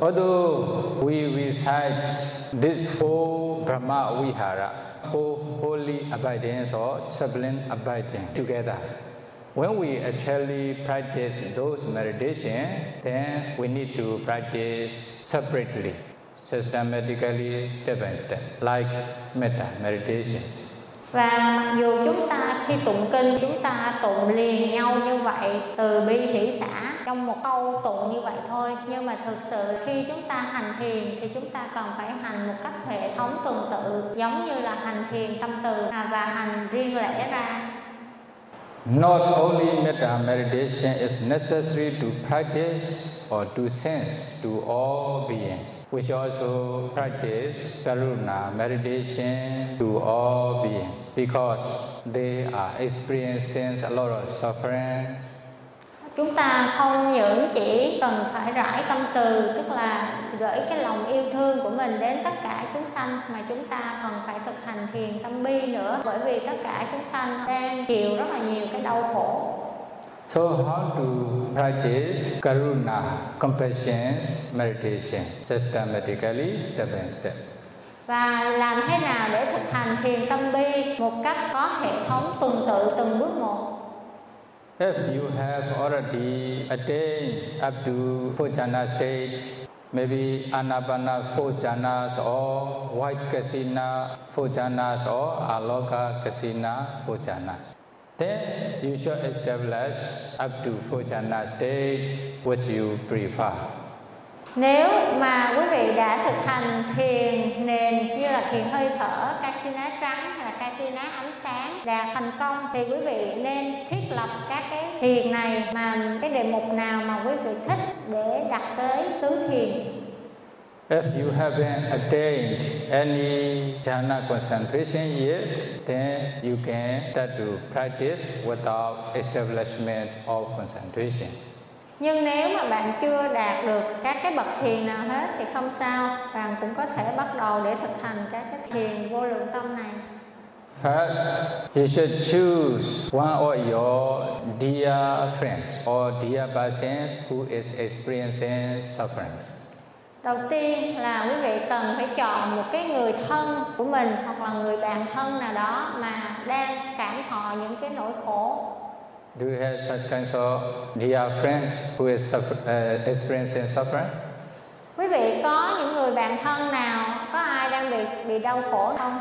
although we recite this four Brahma Vihara, four holy abidance or sublime abiding together, when we actually practice those meditation, then we need to practice separately, systematically, step by step, like metta meditations. và mặc dù chúng ta khi tụng kinh, chúng ta tụng liền nhau như vậy từ bi hỷ xã trong một câu tụng như vậy thôi. Nhưng mà thực sự khi chúng ta hành thiền thì chúng ta cần phải hành một cách hệ thống tuần tự, giống như là hành thiền tâm từ à, và hành riêng lẻ ra. Not only metta meditation is necessary to practice or to sense to all beings. We should also practice karuna meditation to all beings because they are experiencing a lot of suffering chúng ta không những chỉ cần phải rải tâm từ tức là gửi cái lòng yêu thương của mình đến tất cả chúng sanh mà chúng ta còn phải thực hành thiền tâm bi nữa. Bởi vì tất cả chúng sanh đang chịu rất là nhiều cái đau khổ. So how to practice karuna, compassion meditation systematically, step by step? và làm thế nào để thực hành thiền tâm bi một cách có hệ thống tuần tự từng bước một If you have already attained up to jhana stage, maybe anapana four jhanas or white kasina four jhanas or aloka kasina four jhanas. Then you should establish up to four jhana stage which you prefer. Nếu mà quý vị đã thực hành thiền nền như là thiền hơi thở, Kasina trắng hay là Kasina ánh sáng đạt thành công thì quý vị nên thiết lập các cái thiền này mà cái đề mục nào mà quý vị thích để đặt tới tứ thiền. If you haven't attained any jhana concentration yet, then you can start to practice without establishment of concentration nhưng nếu mà bạn chưa đạt được các cái bậc thiền nào hết thì không sao bạn cũng có thể bắt đầu để thực hành các cái thiền vô lượng tâm này First, you should choose one of your dear friends or dear persons who is experiencing sufferings. đầu tiên là quý vị cần phải chọn một cái người thân của mình hoặc là người bạn thân nào đó mà đang cảm thọ những cái nỗi khổ Do you have such kinds of dear friends who is suffer, uh, experiencing suffering? quý vị có những người bạn thân nào có ai đang bị bị đau khổ không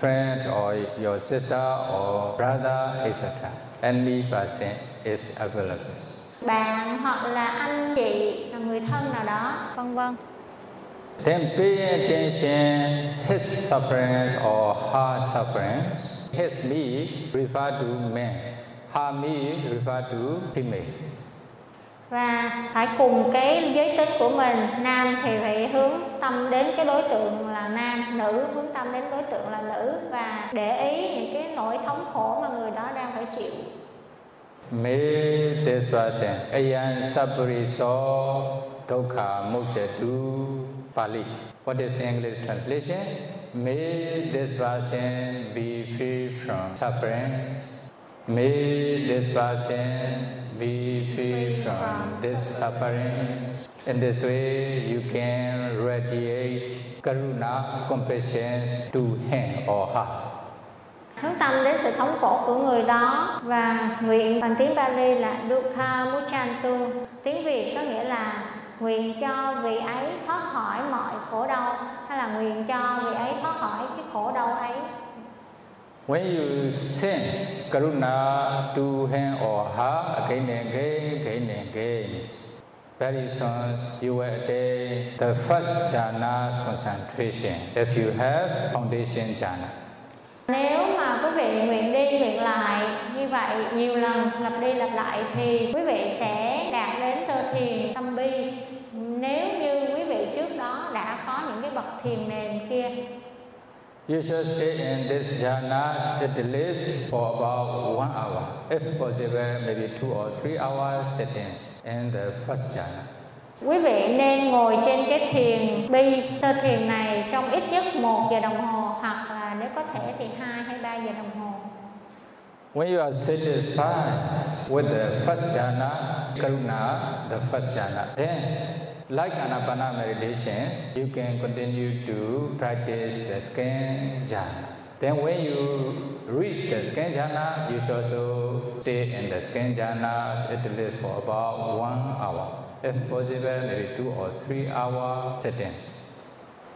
Friend or your sister or brother, etc. Any person is available. bạn hoặc là anh chị là người thân nào đó vân vân Then pay attention his sufferings or her sufferings. His me refer to men, me refer to female. và phải cùng cái giới tính của mình nam thì phải hướng tâm đến cái đối tượng là nam nữ hướng tâm đến đối tượng là nữ và để ý những cái nỗi thống khổ mà người đó đang phải chịu May this person ayan sapuriso dukha mukjatu Pali. What is English translation? May this person be free from sufferings. May this person be free from this suffering. In this way, you can radiate karuna, compassion to him or her. hướng tâm đến sự thống khổ của người đó và nguyện bằng tiếng Bali là Dukha Muchantu tiếng Việt có nghĩa là nguyện cho vị ấy thoát khỏi mọi khổ đau hay là nguyện cho vị ấy thoát khỏi cái khổ đau ấy When you sense karuna to him or her again and again, again and again, very soon you will attain the first jhana's concentration if you have foundation jhana. Nếu mà quý vị nguyện đi nguyện lại như vậy nhiều lần lặp đi lặp lại thì quý vị sẽ đạt đến sơ thiền tâm bi. Nếu như quý vị trước đó đã có những cái bậc thiền nền kia You should stay in this jhanas at least for about one hour. If possible, maybe two or three hours sittings in the first jhana. Quý vị nên ngồi trên cái thiền bi sơ thiền này trong ít nhất một giờ đồng hồ hoặc là nếu có thể thì hai hay ba giờ đồng hồ. When you are satisfied with the first jhana, karuna, the first jhana, then like anapana meditations, you can continue to practice the scan jhana. Then when you reach the scan jhana, you should also stay in the scan jhana at least for about one hour. If possible, maybe two or three hour settings.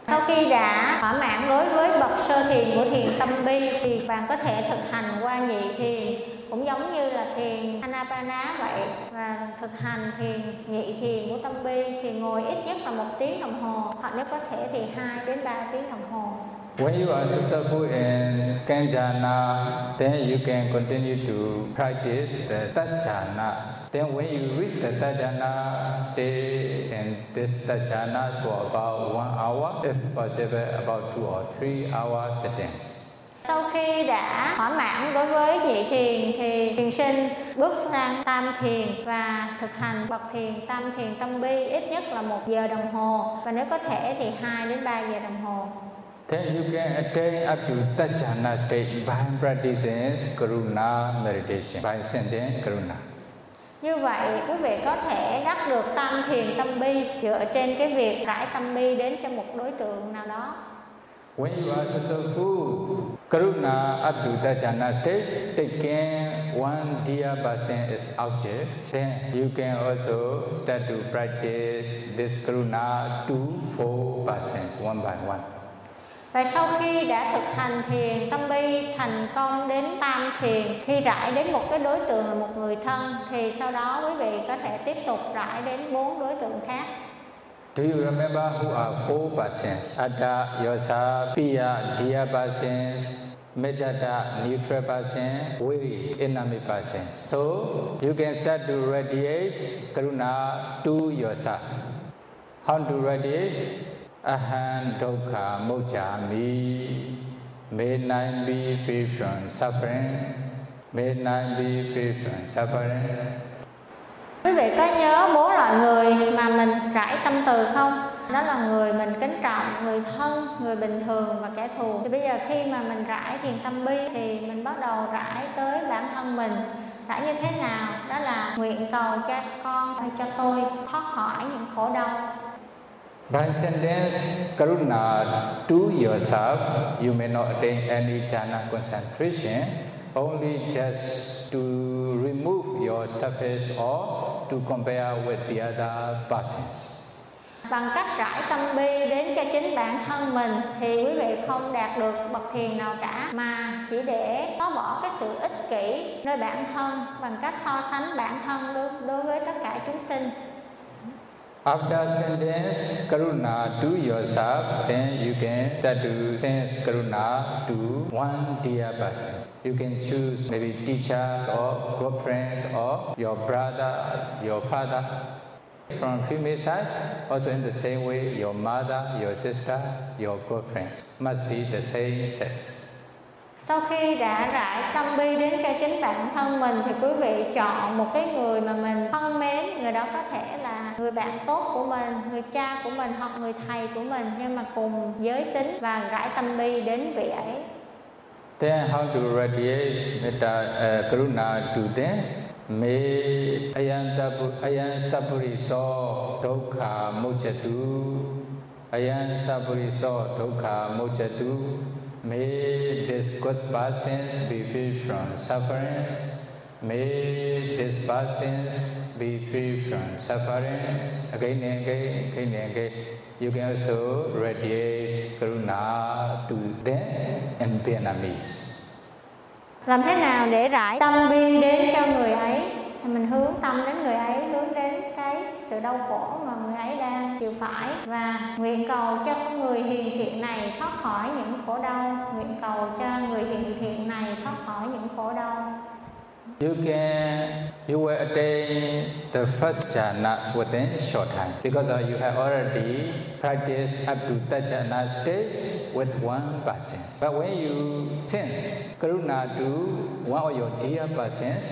Sau khi đã thỏa mãn đối với bậc sơ thiền của thiền tâm bi thì bạn có thể thực hành qua nhị thiền cũng giống như là thiền Anapana vậy và thực hành thiền nhị thiền của tâm bi thì ngồi ít nhất là một tiếng đồng hồ hoặc nếu có thể thì 2 đến 3 tiếng đồng hồ. When you are successful in Kanjana, then you can continue to practice the Tajana. Then when you reach the Tajana, stay in this Tajana for about one hour, if possible, about two or three hour sittings sau khi đã thỏa mãn đối với nhị thiền thì thiền sinh bước sang tam thiền và thực hành bậc thiền tam thiền tâm bi ít nhất là một giờ đồng hồ và nếu có thể thì 2 đến 3 giờ đồng hồ Then you can attain up to Tajana state by practicing Karuna meditation, by sending Karuna. Như vậy quý vị có thể đắc được tam thiền tâm bi dựa trên cái việc rải tâm bi đến cho một đối tượng nào đó. When you are successful, Karuna up to state, taking one dear person as object, then you can also start to practice this Karuna to four persons one by one. Và sau khi đã thực hành thiền tâm bi thành công đến tam thiền. Khi rải đến một cái đối tượng là một người thân Thì sau đó quý vị có thể tiếp tục rải đến bốn đối tượng khác. Do you remember who are four persons? Ada, Yosa, Piya, dear persons, Mejata, neutral person, Viri, enemy persons. So you can start to radiate Karuna to yourself. How to radiate? Aham dukkha mojami. May I be free from suffering. May I be free from suffering. Quý vị có nhớ bốn loại người mà mình rải tâm từ không? Đó là người mình kính trọng, người thân, người bình thường và kẻ thù. Thì bây giờ khi mà mình rải thiền tâm bi thì mình bắt đầu rải tới bản thân mình. Rải như thế nào? Đó là nguyện cầu cho con, hay cho tôi thoát khỏi những khổ đau. Transcendence karuna to yourself, you may not attain any jhana concentration, only just to remove your surface or to compare with the other persons. Bằng cách rải tâm bi đến cho chính bản thân mình thì quý vị không đạt được bậc thiền nào cả mà chỉ để có bỏ cái sự ích kỷ nơi bản thân bằng cách so sánh bản thân đối, đối với tất cả chúng sinh. After sentence karuna to yourself, then you can start to sense karuna to one dear person. You can choose maybe teachers or good friends or your brother, your father. From female side, also in the same way, your mother, your sister, your good friend must be the same sex. Sau khi đã rải tâm bi đến cho chính bản thân mình thì quý vị chọn một cái người mà mình thân mến, người đó có thể là người bạn tốt của mình, người cha của mình hoặc người thầy của mình nhưng mà cùng giới tính và rải tâm bi đến vị ấy. Then how to radiate metta uh, ờ, karuna to them? May ayan tapu ayan sapuri so dukkha mojatu ayan saburi so dukkha mojatu May these good blessings be free from sufferings. May these blessings be free from sufferings. Again and again, again and again. You can also radiate karuna to them in Vietnamese. Làm thế nào để rải tâm biên đến cho người ấy? Thì mình hướng tâm đến người ấy, hướng đến sự đau khổ mà người ấy đang chịu phải và nguyện cầu cho người hiền thiện này thoát khỏi những khổ đau, nguyện cầu cho người hiền thiện này thoát khỏi những khổ đau. You can, you will attain the first jhana within short time because uh, you have already practiced up to that jhana stage with one person. But when you sense karuna to one of your dear persons,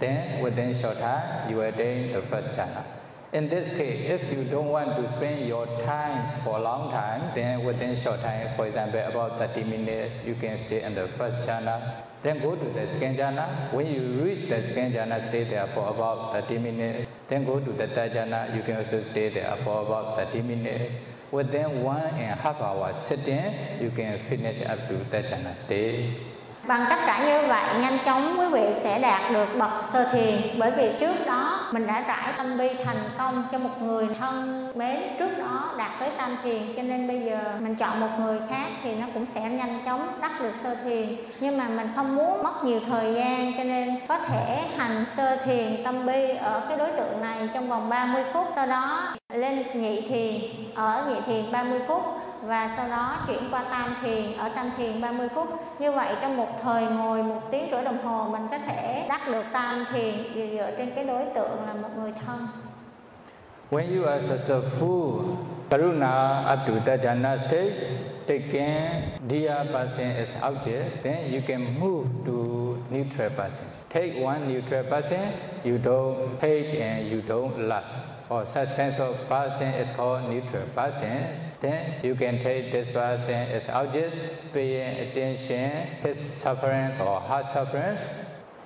then within short time you will attain the first jhana. In this case, if you don't want to spend your time for a long time, then within short time, for example, about 30 minutes, you can stay in the first jhana. Then go to the second jhana. When you reach the second jhana, stay there for about 30 minutes. Then go to the third jhana, you can also stay there for about 30 minutes. Within one and a half hour sitting, you can finish up to the jhana stage. Bằng cách rải như vậy, nhanh chóng quý vị sẽ đạt được bậc sơ thiền. Bởi vì trước đó mình đã rải tâm bi thành công cho một người thân mến Trước đó đạt tới tam thiền. Cho nên bây giờ mình chọn một người khác thì nó cũng sẽ nhanh chóng đắc được sơ thiền. Nhưng mà mình không muốn mất nhiều thời gian Cho nên có thể hành sơ thiền tâm bi ở cái đối tượng này trong vòng 30 phút. Sau đó lên nhị thiền ở nhị thiền 30 phút và sau đó chuyển qua tam thiền ở tam thiền 30 phút như vậy trong một thời ngồi một tiếng rưỡi đồng hồ mình có thể đắc được tam thiền dựa trên cái đối tượng là một người thân When you are successful Karuna up to Tajana state, taking dear person as object, then you can move to neutral person. Take one neutral person, you don't hate and you don't love. Or such kinds of person is called neutral persons. Then you can take this person as object, paying attention, his sufferance or her sufferance.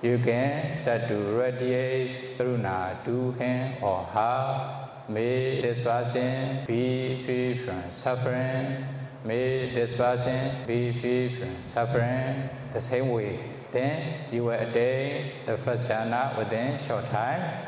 You can start to radiate Karuna to him or her May this person be free from suffering. May this person be free from suffering. The same way, then you will attain the first jhana within short time.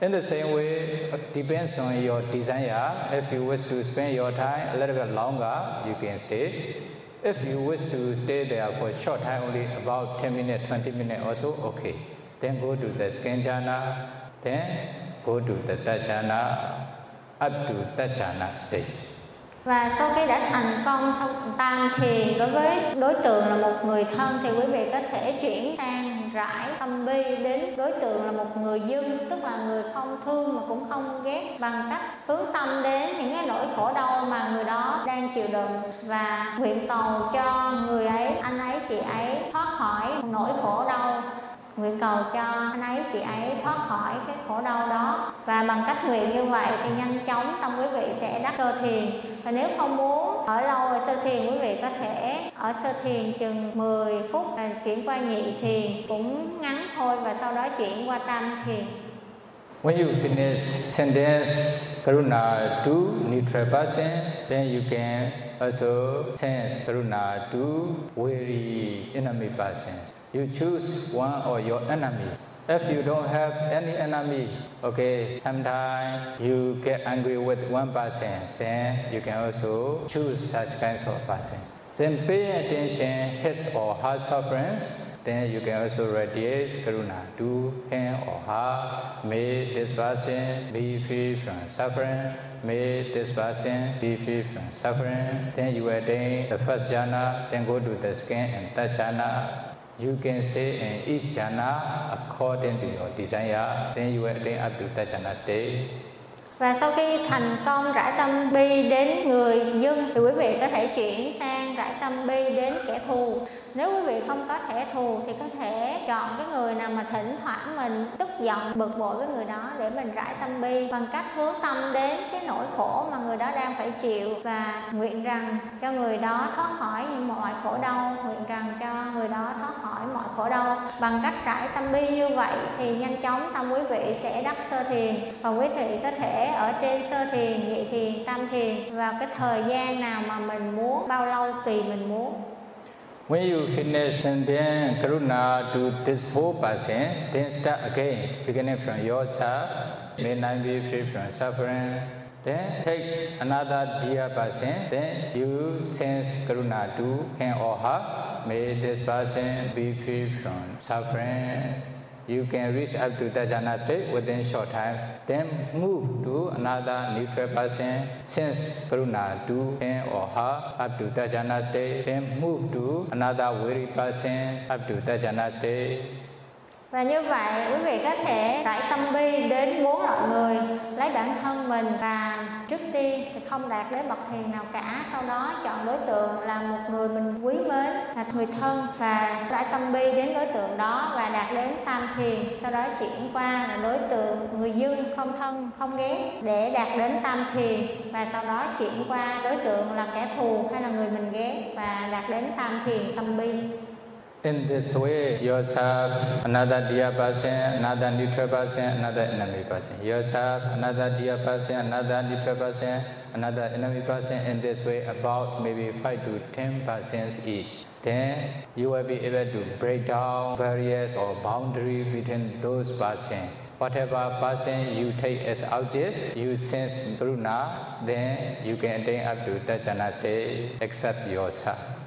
In the same way, uh, depends on your desire. If you wish to spend your time a little bit longer, you can stay. If you wish to stay there for a short time, only about 10 minutes, 20 minutes or so, okay. Then go to the skin jhana, then go to the Tajana up to Tajana stage. Và sau khi đã thành công sau tam thiền đối với đối tượng là một người thân thì quý vị có thể chuyển sang rải tâm bi đến đối tượng là một người dân, tức là người không thương mà cũng không ghét, bằng cách hướng tâm đến những cái nỗi khổ đau mà người đó đang chịu đựng. Và nguyện cầu cho người ấy, anh ấy, chị ấy thoát khỏi nỗi khổ đau nguyện cầu cho anh ấy chị ấy thoát khỏi cái khổ đau đó. Và bằng cách nguyện như vậy thì nhanh chóng tâm quý vị sẽ đắc sơ thiền. Và nếu không muốn ở lâu ở sơ thiền quý vị có thể ở sơ thiền chừng 10 phút và chuyển qua nhị thiền. Cũng ngắn thôi và sau đó chuyển qua tam thiền. When you finish sentence Karuna to neutral person, then you can also sense Karuna to weary enemy persons. You choose one or your enemy. If you don't have any enemy, okay, sometimes you get angry with one person, then you can also choose such kinds of person. Then pay attention his or her sufferings, then you can also radiate karuna to him or her. May this person be free from suffering. May this person be free from suffering. Then you attain the first jhana, then go to the second and third jhana. You can stay in each jhana according to your desire. Then you will attain up to that state. Và sau khi thành công rải tâm bi đến người dân, thì quý vị có thể chuyển sang rải tâm bi đến kẻ thù nếu quý vị không có thẻ thù thì có thể chọn cái người nào mà thỉnh thoảng mình tức giận, bực bội với người đó để mình rải tâm bi bằng cách hướng tâm đến cái nỗi khổ mà người đó đang phải chịu và nguyện rằng cho người đó thoát khỏi những mọi khổ đau, nguyện rằng cho người đó thoát khỏi mọi khổ đau. Bằng cách rải tâm bi như vậy thì nhanh chóng tâm quý vị sẽ đắc sơ thiền và quý vị có thể ở trên sơ thiền, nhị thiền, tam thiền vào cái thời gian nào mà mình muốn, bao lâu tùy mình muốn. When you finish and then karuna to this whole person, then start again, beginning from yourself. May not be free from suffering. Then take another dear person, then you sense karuna to him or her. May this person be free from suffering. You can reach up to the jhana state within short times. Then move to another neutral person, sense karuna to him or her up to the jhana state. Then move to another weary person up to the jhana state. Và như vậy quý vị có thể trải tâm bi đến bốn loại người lấy bản thân mình và trước tiên thì không đạt đến bậc thiền nào cả. Sau đó chọn đối tượng là một người mình quý mến, là người thân và giải tâm bi đến đối tượng đó và đạt đến tam thiền sau đó chuyển qua là đối tượng người dưng không thân, không ghét để đạt đến tam thiền và sau đó chuyển qua đối tượng là kẻ thù hay là người mình ghét và đạt đến tam thiền tâm bi. In this way, yourself, another dear person, another neutral person, another enemy person. Yourself, another dear person, another neutral person, another enemy person. In this way, about maybe five to ten persons each. Then you will be able to break down barriers or boundary between those persons. Whatever person you take as object, you sense Bruna, then you can attain up to Tajana state, except yourself.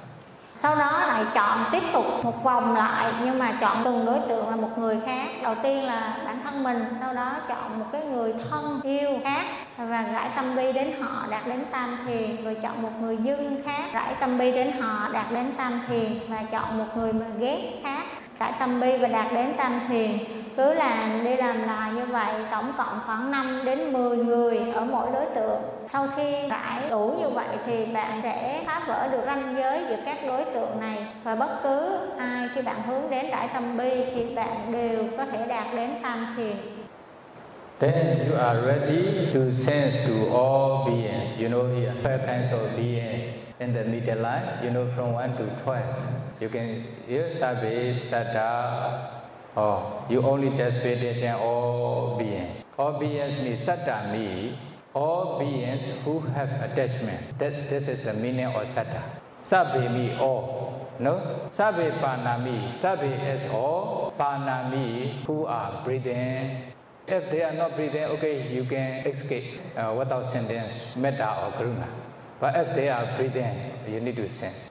Sau đó lại chọn tiếp tục một vòng lại, nhưng mà chọn từng đối tượng là một người khác. Đầu tiên là bản thân mình, sau đó chọn một cái người thân yêu khác và rải tâm bi đến họ, đạt đến tam thiền. Rồi chọn một người dưng khác, rải tâm bi đến họ, đạt đến tam thiền và chọn một người mà ghét khác trải tâm bi và đạt đến tam thiền. Cứ làm đi làm lại như vậy tổng cộng khoảng 5 đến 10 người ở mỗi đối tượng. Sau khi trải đủ như vậy thì bạn sẽ phá vỡ được ranh giới giữa các đối tượng này. Và bất cứ ai khi bạn hướng đến trải tâm bi thì bạn đều có thể đạt đến tam thiền. Then you are ready to sense to all beings. You know here, 12 kinds of beings. In the middle line, you know from 1 to 12. You can hear Sabe, Satta, Oh, you only just pay attention all beings. All beings means satta means all beings who have attachment. That this is the meaning of satta. Sabbe means all. No? Sabbe panami. sabbe is all. Pana means who are breathing. If they are not breathing, okay, you can escape uh, without sentence, metta or karuna. But if they are breathing, you need to sense.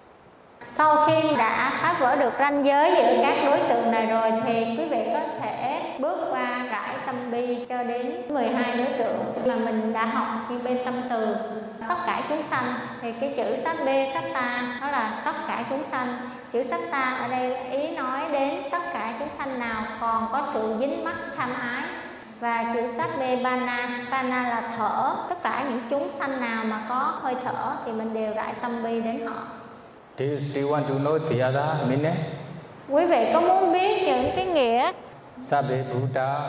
Sau khi đã phá vỡ được ranh giới giữa các đối tượng này rồi thì quý vị có thể bước qua rải tâm bi cho đến 12 đối tượng mà mình đã học như bên tâm từ. Tất cả chúng sanh thì cái chữ sát b sát ta đó là tất cả chúng sanh. Chữ sát ta ở đây ý nói đến tất cả chúng sanh nào còn có sự dính mắc tham ái và chữ b bana bana là thở tất cả những chúng sanh nào mà có hơi thở thì mình đều rải tâm bi đến họ Do you still want to know the other meaning? Quý vị có muốn biết những cái nghĩa Sabbe Buddha,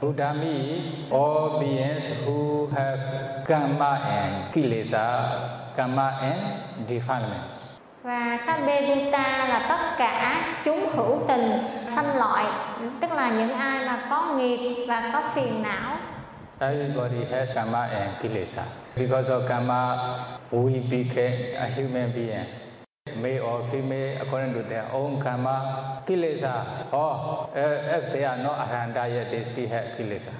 Buddha means all beings who have karma and kilesa, karma and defilements và Sabbe Buddha là tất cả chúng hữu tình sanh loại tức là những ai mà có nghiệp và có phiền não Everybody has karma and kilesa. Because of karma, we became a human being. male or female according to their own karma, kilesa. Or uh, if they are not arahanta yet, they still have kilesa.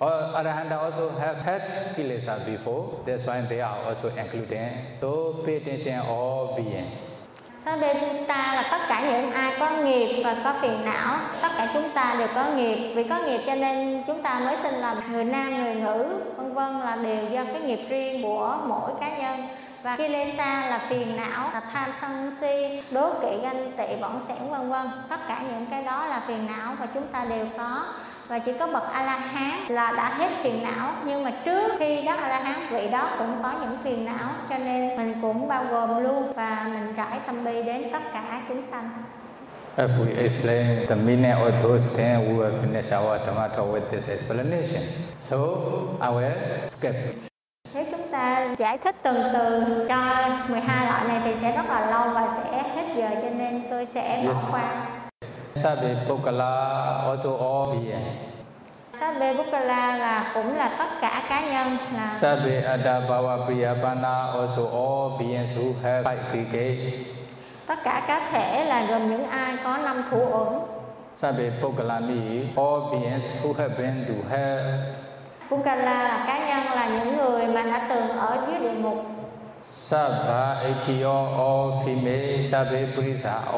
Or arahanta also have had kilesa before. That's why they are also included. So pay attention all beings. Sabedutta là tất cả những ai có nghiệp và có phiền não Tất cả chúng ta đều có nghiệp. Vì có nghiệp cho nên chúng ta mới sinh làm người nam, người nữ Vân vân là đều do cái nghiệp riêng của mỗi cá nhân. Và kilesa là phiền não là tham sân si đố kỵ ganh tị bỏng sẻn vân vân. Tất cả những cái đó là phiền não và chúng ta đều có và chỉ có bậc a la hán là đã hết phiền não nhưng mà trước khi đắc a la hán vị đó cũng có những phiền não cho nên mình cũng bao gồm luôn và mình rải tâm bi đến tất cả chúng sanh If we explain the meaning of those things, we will finish our talk with this explanation. So I will skip. Nếu chúng ta giải thích từng từ cho 12 loại này thì sẽ rất là lâu và sẽ hết giờ cho nên tôi sẽ bỏ Yes. qua. Sabbe Pokala also all beings. Sabbe Bukkala là cũng là tất cả cá nhân là Sabbe Adabhava Priyapana also all beings who have five gates. tất cả cá thể là gồm những ai có năm thủ uẩn. Sabbe Pokala means all beings who have been to hell. Bukkala là cá nhân là những người mà đã từng ở dưới địa ngục. သဗ္ဗဣတိယောဩဖိမေသဗ္ဗေပရိစ္ဆာဩ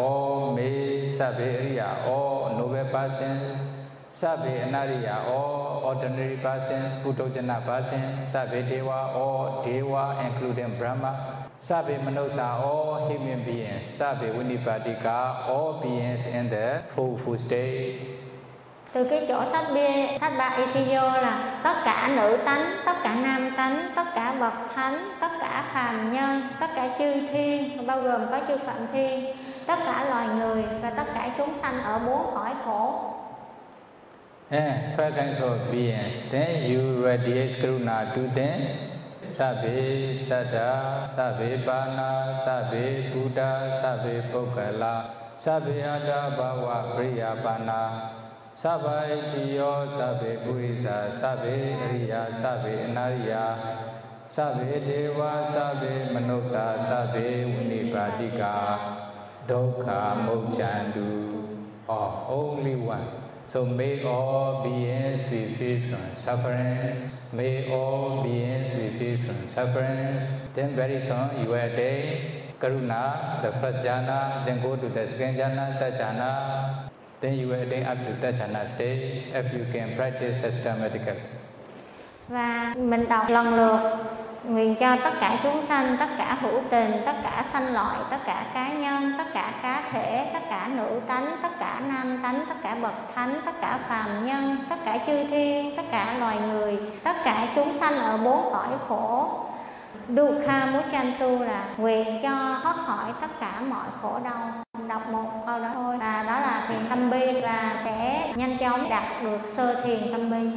မေသဗ္ဗေအရိယဩနိုဘယ်ပါစင်သဗ္ဗေအနရိယဩ ordinary person ပုထုဇန person သဗ္ဗေ deva ဩ deva including brahma သဗ္ဗေမနုဿာဩ human being သဗ္ဗေဝိနိပါတိကာ all beings in the fourfold state Từ cái chỗ sát bia, sát ba Ithiyo là tất cả nữ tánh, tất cả nam tánh, tất cả bậc thánh, tất cả phàm nhân, tất cả chư thiên, bao gồm có chư phạm thiên, tất cả loài người và tất cả chúng sanh ở bốn cõi khổ. And five kinds of beings. Then you radiate karuna to them. Sabe Sada, Sabe Bana, Sabe Buddha, Sabe Pokala, Sabbe Ada Bhava Priya Bana, Sabbe Itiyo, Sabbe Purisa, Sabbe Ariya, Sabbe Anariya, Sabbe Deva, Sabbe Manusa, Sabbe Vinipadika, Dukkha Mochandu, or only one. So may all beings be free from suffering. May all beings be free from suffering. Then very soon you will attain Karuna, the first jhana, then go to the second jhana, third jhana. Then you will attain up to third stage if you can practice systematically. Và mình đọc lần lượt nguyện cho tất cả chúng sanh tất cả hữu tình tất cả sanh loại tất cả cá nhân tất cả cá thể tất cả nữ tánh tất cả nam tánh tất cả bậc thánh tất cả phàm nhân tất cả chư thiên tất cả loài người tất cả chúng sanh ở bốn cõi khổ Dukha Muchantu là nguyện cho thoát khỏi tất cả mọi khổ đau đọc một câu đó thôi và đó tâm bi và sẽ nhanh chóng đạt được sơ thiền tâm bi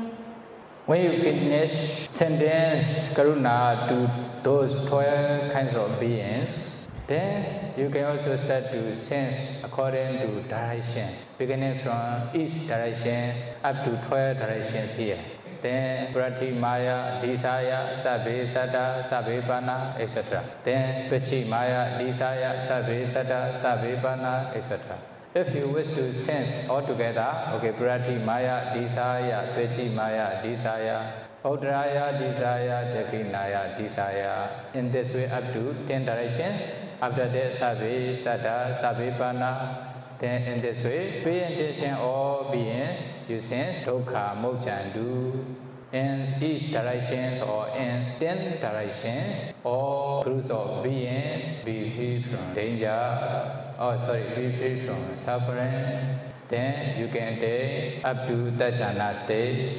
When you finish sentence karuna to those 12 kinds of beings, then you can also start to sense according to directions, beginning from each direction up to 12 directions here. Then Prati Maya, Disaya, Sabbe Sada, Sabbe Pana, etc. Then Pachi Maya, Disaya, Sabbe Sada, Sabbe Pana, etc. If you wish to sense all together, okay, Prati Maya, Disaya, Pachi Maya, Disaya, Udraya, Disaya, Dakinaya, Disaya. In this way up to 10 directions. After that, Sabbe Sada, Sabbe Pana, then in this way, pay attention all beings, you sense dukkha, mochandu, in each directions or in ten directions, all groups of beings be free from danger, oh sorry, be free from suffering. Then you can take up to the jhana stage.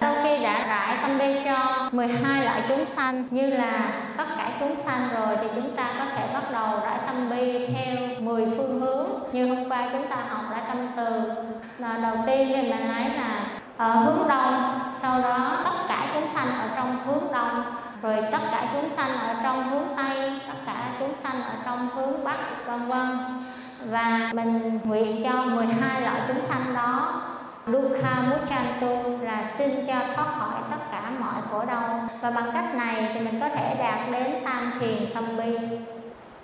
Sau khi đã rải tâm bi cho 12 loại chúng sanh như là tất cả chúng sanh rồi thì chúng ta có thể bắt đầu rải tâm bi theo 10 phương hướng như hôm qua chúng ta học rải tâm từ là đầu tiên thì mình nói là ở hướng đông sau đó tất cả chúng sanh ở trong hướng đông rồi tất cả chúng sanh ở trong hướng tây, tất cả chúng sanh ở trong hướng bắc, vân vân và mình nguyện cho 12 loại chúng sanh đó Dukha Muchantu là xin cho thoát khỏi tất cả mọi khổ đau và bằng cách này thì mình có thể đạt đến tam thiền tâm bi.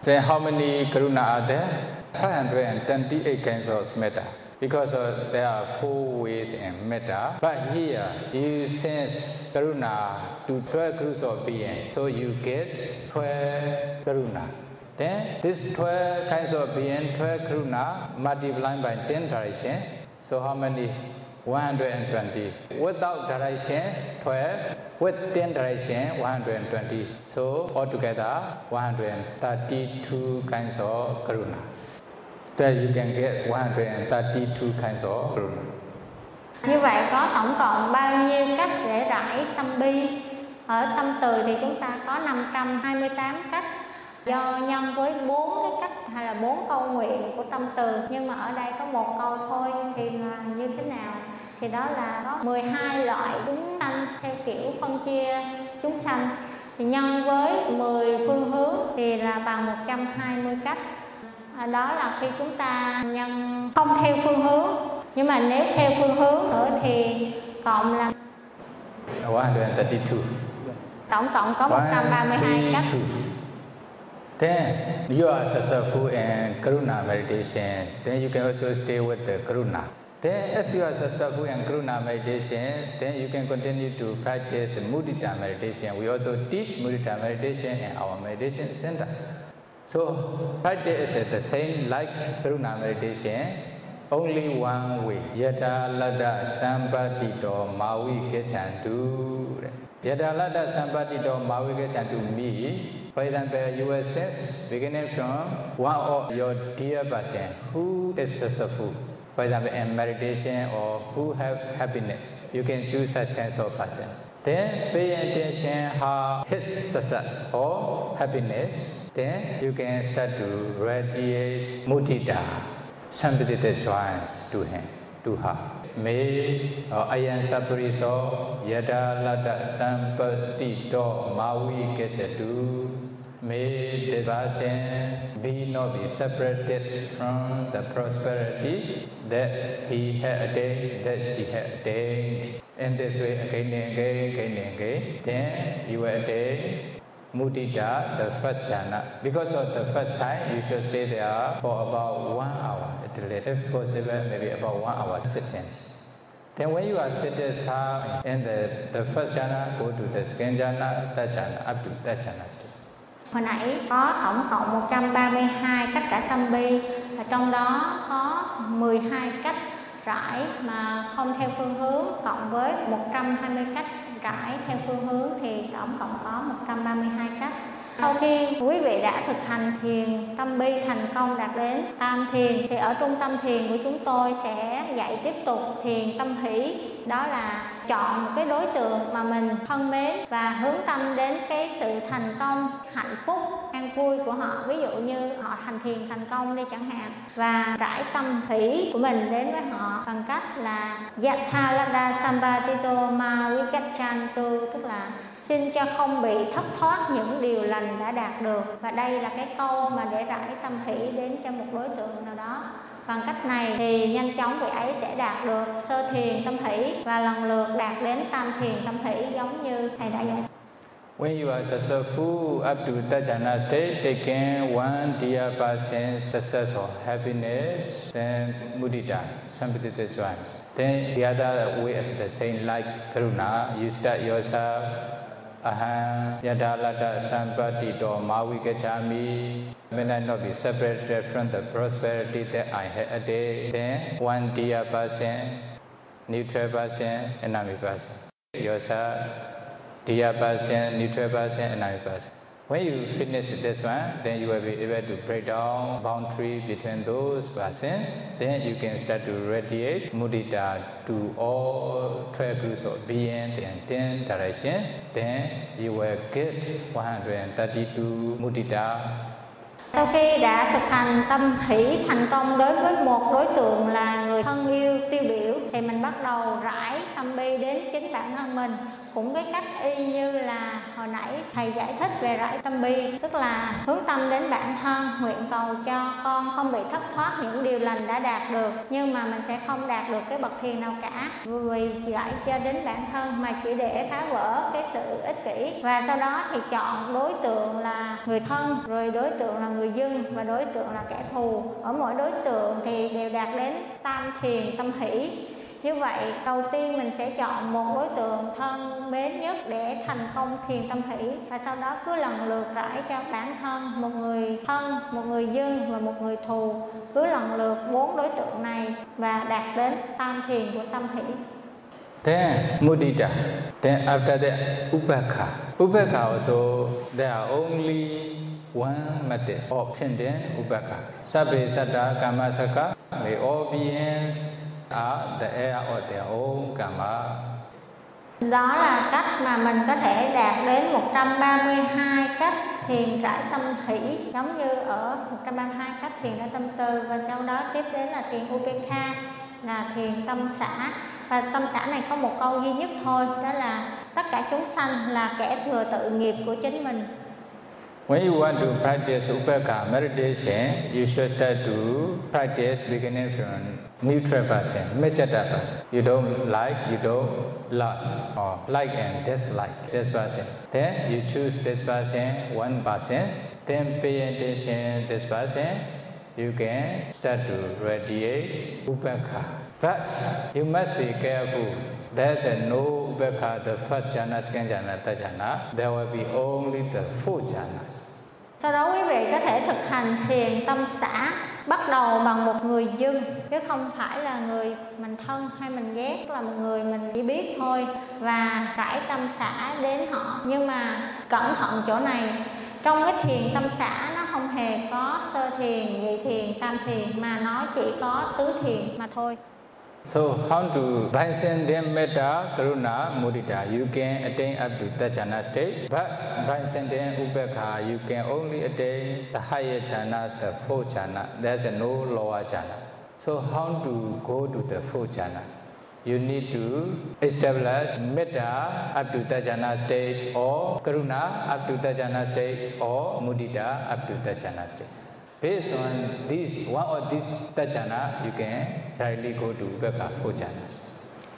Then how many karuna are there? 528 kinds of metta. Because uh, there are four ways in metta. But here you sense karuna to 12 groups of beings. So you get 12 karuna. Then this 12 kinds of being, 12 karuna multiplied by 10 directions. So how many? 120. Without directions, 12. With 10 direction, 120. So altogether, 132 kinds of karuna. There you can get 132 kinds of karuna. Như vậy có tổng cộng bao nhiêu cách để rải tâm bi? Ở tâm từ thì chúng ta có 528 cách. Do nhân với bốn cái cách hay là bốn câu nguyện của tâm từ. Nhưng mà ở đây có một câu thôi, thì là như thế nào? Thì đó là có 12 loại chúng sanh theo kiểu phân chia chúng sanh. Thì nhân với 10 phương hướng thì là bằng 120 cách đó là khi chúng ta nhân không theo phương hướng nhưng mà nếu theo phương hướng nữa thì cộng là 132. tổng cộng có 132 cách 132. Then you are successful in Karuna meditation. Then you can also stay with the Karuna. Then if you are successful in Karuna meditation, then you can continue to practice Mudita meditation. We also teach Mudita meditation in our meditation center. So practice is the same like Karuna meditation, only one way. Yata lada sampatito mawi kechantu. Yata lada sampatito mawi kechantu means For example, you will sense beginning from one of your dear person who is successful. For example, in meditation or who have happiness. You can choose such kinds of person. Then pay attention how his success or happiness. Then you can start to radiate mudita, sympathetic joys to him, to her. May ayan sapariso yada lada sampatito mawi kechatu May the person be not be separated from the prosperity that he had attained, that she had attained. In this way, again and again, again and again, then you will attain mudita, the first jhana. Because of the first time, you should stay there for about one hour at least. If possible, maybe about one hour sittings. Then when you are sitting in the, the first jhana, go to the second jhana, third jhana, up to third jhana stage. Hồi nãy có tổng cộng 132 cách rải tâm bi và trong đó có 12 cách rải mà không theo phương hướng cộng với 120 cách cái theo phương hướng thì tổng cộng có 132 cách sau khi quý vị đã thực hành thiền, tâm bi thành công đạt đến tam thiền, thì ở trung tâm thiền của chúng tôi sẽ dạy tiếp tục thiền tâm hỷ. Đó là chọn một cái đối tượng mà mình thân mến và hướng tâm đến cái sự thành công, hạnh phúc, an vui của họ. Ví dụ như họ thành thiền thành công đi chẳng hạn và trải tâm thủy của mình đến với họ bằng cách là Yathalada Sambhatito Ma Vikachantu tức là xin cho không bị thất thoát những điều lành đã đạt được và đây là cái câu mà để rải tâm hỷ đến cho một đối tượng nào đó bằng cách này thì nhanh chóng vị ấy sẽ đạt được sơ thiền tâm hỷ và lần lượt đạt đến tam thiền tâm hỷ giống như thầy đã dạy When you are successful up to Tajana state, taking one dear person success or happiness, then mudita, sympathetic joins. Then the other way is the same like karuna. You start yourself aham yadalata sampatito mawikachami may I not be separated from the prosperity that I had a day then one dear person neutral person enemy person yourself dear person neutral person enemy person when you finish this one, then you will be able to break down boundary between those persons. Then you can start to radiate mudita to all twelve groups of beings and ten directions. Then you will get 132 mudita Sau khi đã thực hành tâm hỷ thành công đối với một đối tượng là người thân yêu tiêu biểu thì mình bắt đầu rải tâm bi đến chính bản thân mình cũng cái cách y như là hồi nãy thầy giải thích về rải tâm bi, tức là hướng tâm đến bản thân, nguyện cầu cho con không bị thất thoát những điều lành đã đạt được, nhưng mà mình sẽ không đạt được cái bậc thiền nào cả. Vì rải cho đến bản thân mà chỉ để phá vỡ cái sự ích kỷ. Và sau đó thì chọn đối tượng là người thân, rồi đối tượng là người dân, và đối tượng là kẻ thù. Ở mỗi đối tượng thì đều đạt đến tam thiền tâm hỷ như vậy, đầu tiên mình sẽ chọn một đối tượng thân mến nhất để thành công thiền tâm thủy và sau đó cứ lần lượt rải cho bản thân một người thân, một người dân và một người thù cứ lần lượt bốn đối tượng này và đạt đến tam thiền của tâm thủy Then mudita. Then after that upekha. Upekha also, there are only one method of attending upekha. Sabbe satta kamasaka may all beings are the heir of their own karma. Đó là cách mà mình có thể đạt đến 132 cách thiền trải tâm thủy, giống như ở 132 cách thiền trải tâm từ, và sau đó tiếp đến là thiền Upekha là thiền tâm xã và tâm xã này có một câu duy nhất thôi, đó là tất cả chúng sanh là kẻ thừa tự nghiệp của chính mình When you want to practice upekha meditation, you should start to practice beginning from neutral person, mechata person. You don't like, you don't love, or like and dislike this person. Then you choose this person, one person, then pay attention to this person. You can start to radiate upekha. But you must be careful. There's a no upekha, the first jhana, second jhana, third jhana. There will be only the four jhanas. Sau đó quý vị có thể thực hành thiền tâm xã bắt đầu bằng một người dưng chứ không phải là người mình thân hay mình ghét là một người mình chỉ biết thôi và trải tâm xã đến họ nhưng mà cẩn thận chỗ này trong cái thiền tâm xã nó không hề có sơ thiền nhị thiền tam thiền mà nó chỉ có tứ thiền mà thôi So how to Vaisandhya Metta Karuna Mudita you can attain up to the jhana state but Vaisandhya Ubekha you can only attain the higher jhana the fourth jhana there's no lower jhana so how to go to the fourth jhana you need to establish metta up to the jhana state or karuna up to the jhana state or mudita up to the jhana state Based on this, one of these tajana, you can directly go to Vipaka four jhanas.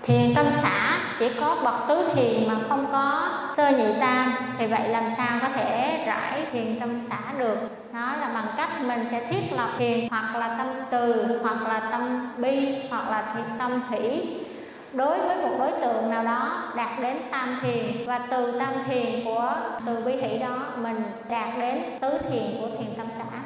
Thiền tâm xã chỉ có bậc tứ thiền mà không có sơ nhị tam. Thì vậy làm sao có thể rải thiền tâm xã được? Nó là bằng cách mình sẽ thiết lập thiền hoặc là tâm từ hoặc là tâm bi hoặc là thiền tâm thủy đối với một đối tượng nào đó đạt đến tam thiền và từ tam thiền của từ bi hỷ đó mình đạt đến tứ thiền của thiền tâm xã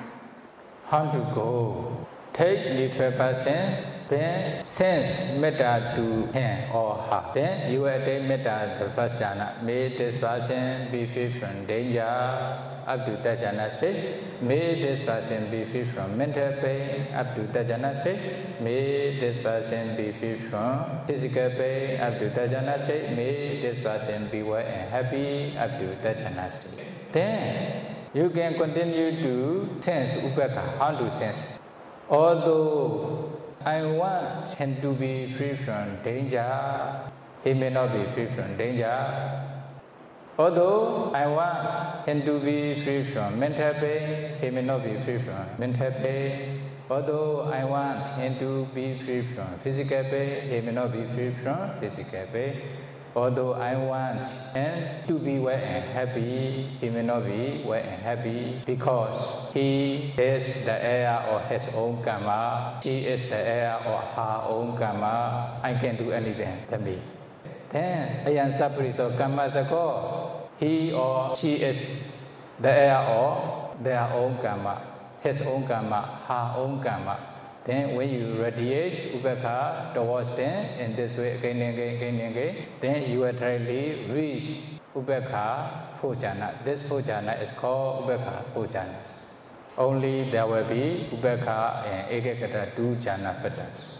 How to go? Take neutral persons, then sense metta to him or her. Then you attain metta the first jhana. May this person be free from danger up to that jhana state. May this person be free from mental pain up to that jhana state. May this person be free from physical pain up to that jhana state. May this person be well and happy up to that jhana state. Then you can continue to sense upekha, how to sense. Although I want him to be free from danger, he may not be free from danger. Although I want him to be free from mental pain, he may not be free from mental pain. Although I want him to be free from physical pain, he may not be free from physical pain. Although I want him to be well and happy, he may not be well and happy because he is the heir of his own karma. She is the heir of her own karma. I can do anything to me. Then Ayan Sapri so karma sako, he or she is the heir of their own karma, his own karma, her own karma. Then when you radiate upekha towards them in this way again and again, again and again, then you will directly reach upekha fojana. This fojana is called upekha fojana. Only there will be upekha and ekakata two jhana patterns.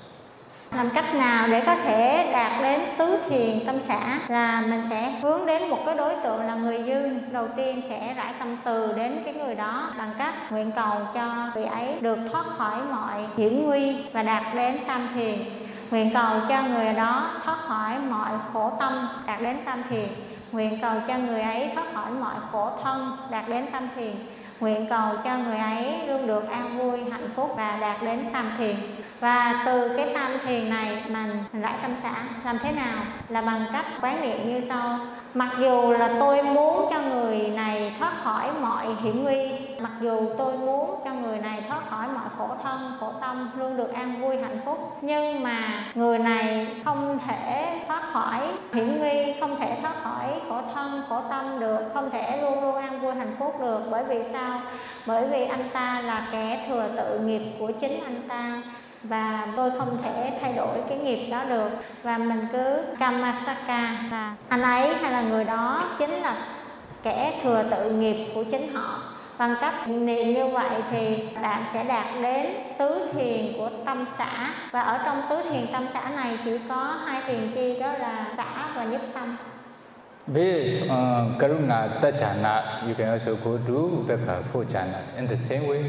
Làm cách nào để có thể đạt đến tứ thiền tâm xã? Là mình sẽ hướng đến một cái đối tượng là người dư. Đầu tiên sẽ rải tâm từ đến cái người đó bằng cách nguyện cầu cho người ấy được thoát khỏi mọi hiểm nguy và đạt đến tam thiền. Nguyện cầu cho người đó thoát khỏi mọi khổ tâm, đạt đến tam thiền. Nguyện cầu cho người ấy thoát khỏi mọi khổ thân, đạt đến tam thiền. Nguyện cầu cho người ấy luôn được an vui, hạnh phúc và đạt đến tam thiền và từ cái tam thiền này mình rải tâm xã, làm thế nào? Là bằng cách quán niệm như sau. Mặc dù là tôi muốn cho người này thoát khỏi mọi hiểm nguy, mặc dù tôi muốn cho người này thoát khỏi mọi khổ thân, khổ tâm, luôn được an vui, hạnh phúc, nhưng mà người này không thể thoát khỏi hiểm nguy, không thể thoát khỏi khổ thân, khổ tâm được, không thể luôn luôn an vui, hạnh phúc được. Bởi vì sao? Bởi vì anh ta là kẻ thừa tự nghiệp của chính anh ta và tôi không thể thay đổi cái nghiệp đó được. Và mình cứ kamasaka. Là anh ấy hay là người đó chính là kẻ thừa tự nghiệp của chính họ. Bằng cách niệm như vậy thì bạn sẽ đạt đến tứ thiền của tâm xã. Và ở trong tứ thiền tâm xã này chỉ có hai thiền chi đó là xã và nhất tâm. Based on Karuna Tachanas, you can also go to Upekha four in the same way.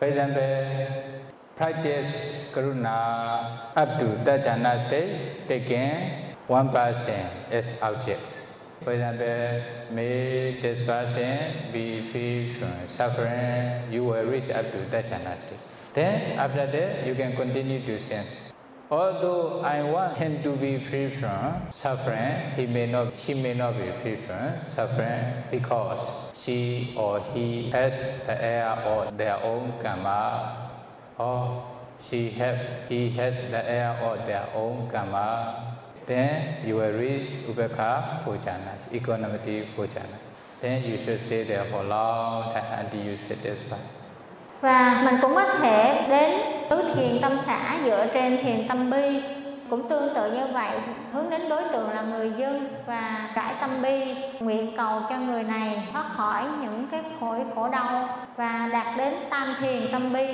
For example, practice Karuna up to Tajana state, taking one person as object. For example, may this person be free from suffering, you will reach up to Tajana state. Then after that, you can continue to sense. Although I want him to be free from suffering, he may not, she may not be free from suffering because she or he has the air or their own karma or she have, he has the air of their own karma, then you will reach Upekha four jhanas, equanimity. Then you should stay there for long time until you satisfied. và mình cũng có thể đến tứ thiền tâm xã dựa trên thiền tâm bi cũng tương tự như vậy hướng đến đối tượng là người dân và trải tâm bi nguyện cầu cho người này thoát khỏi những cái khổ khổ đau và đạt đến tam thiền tâm bi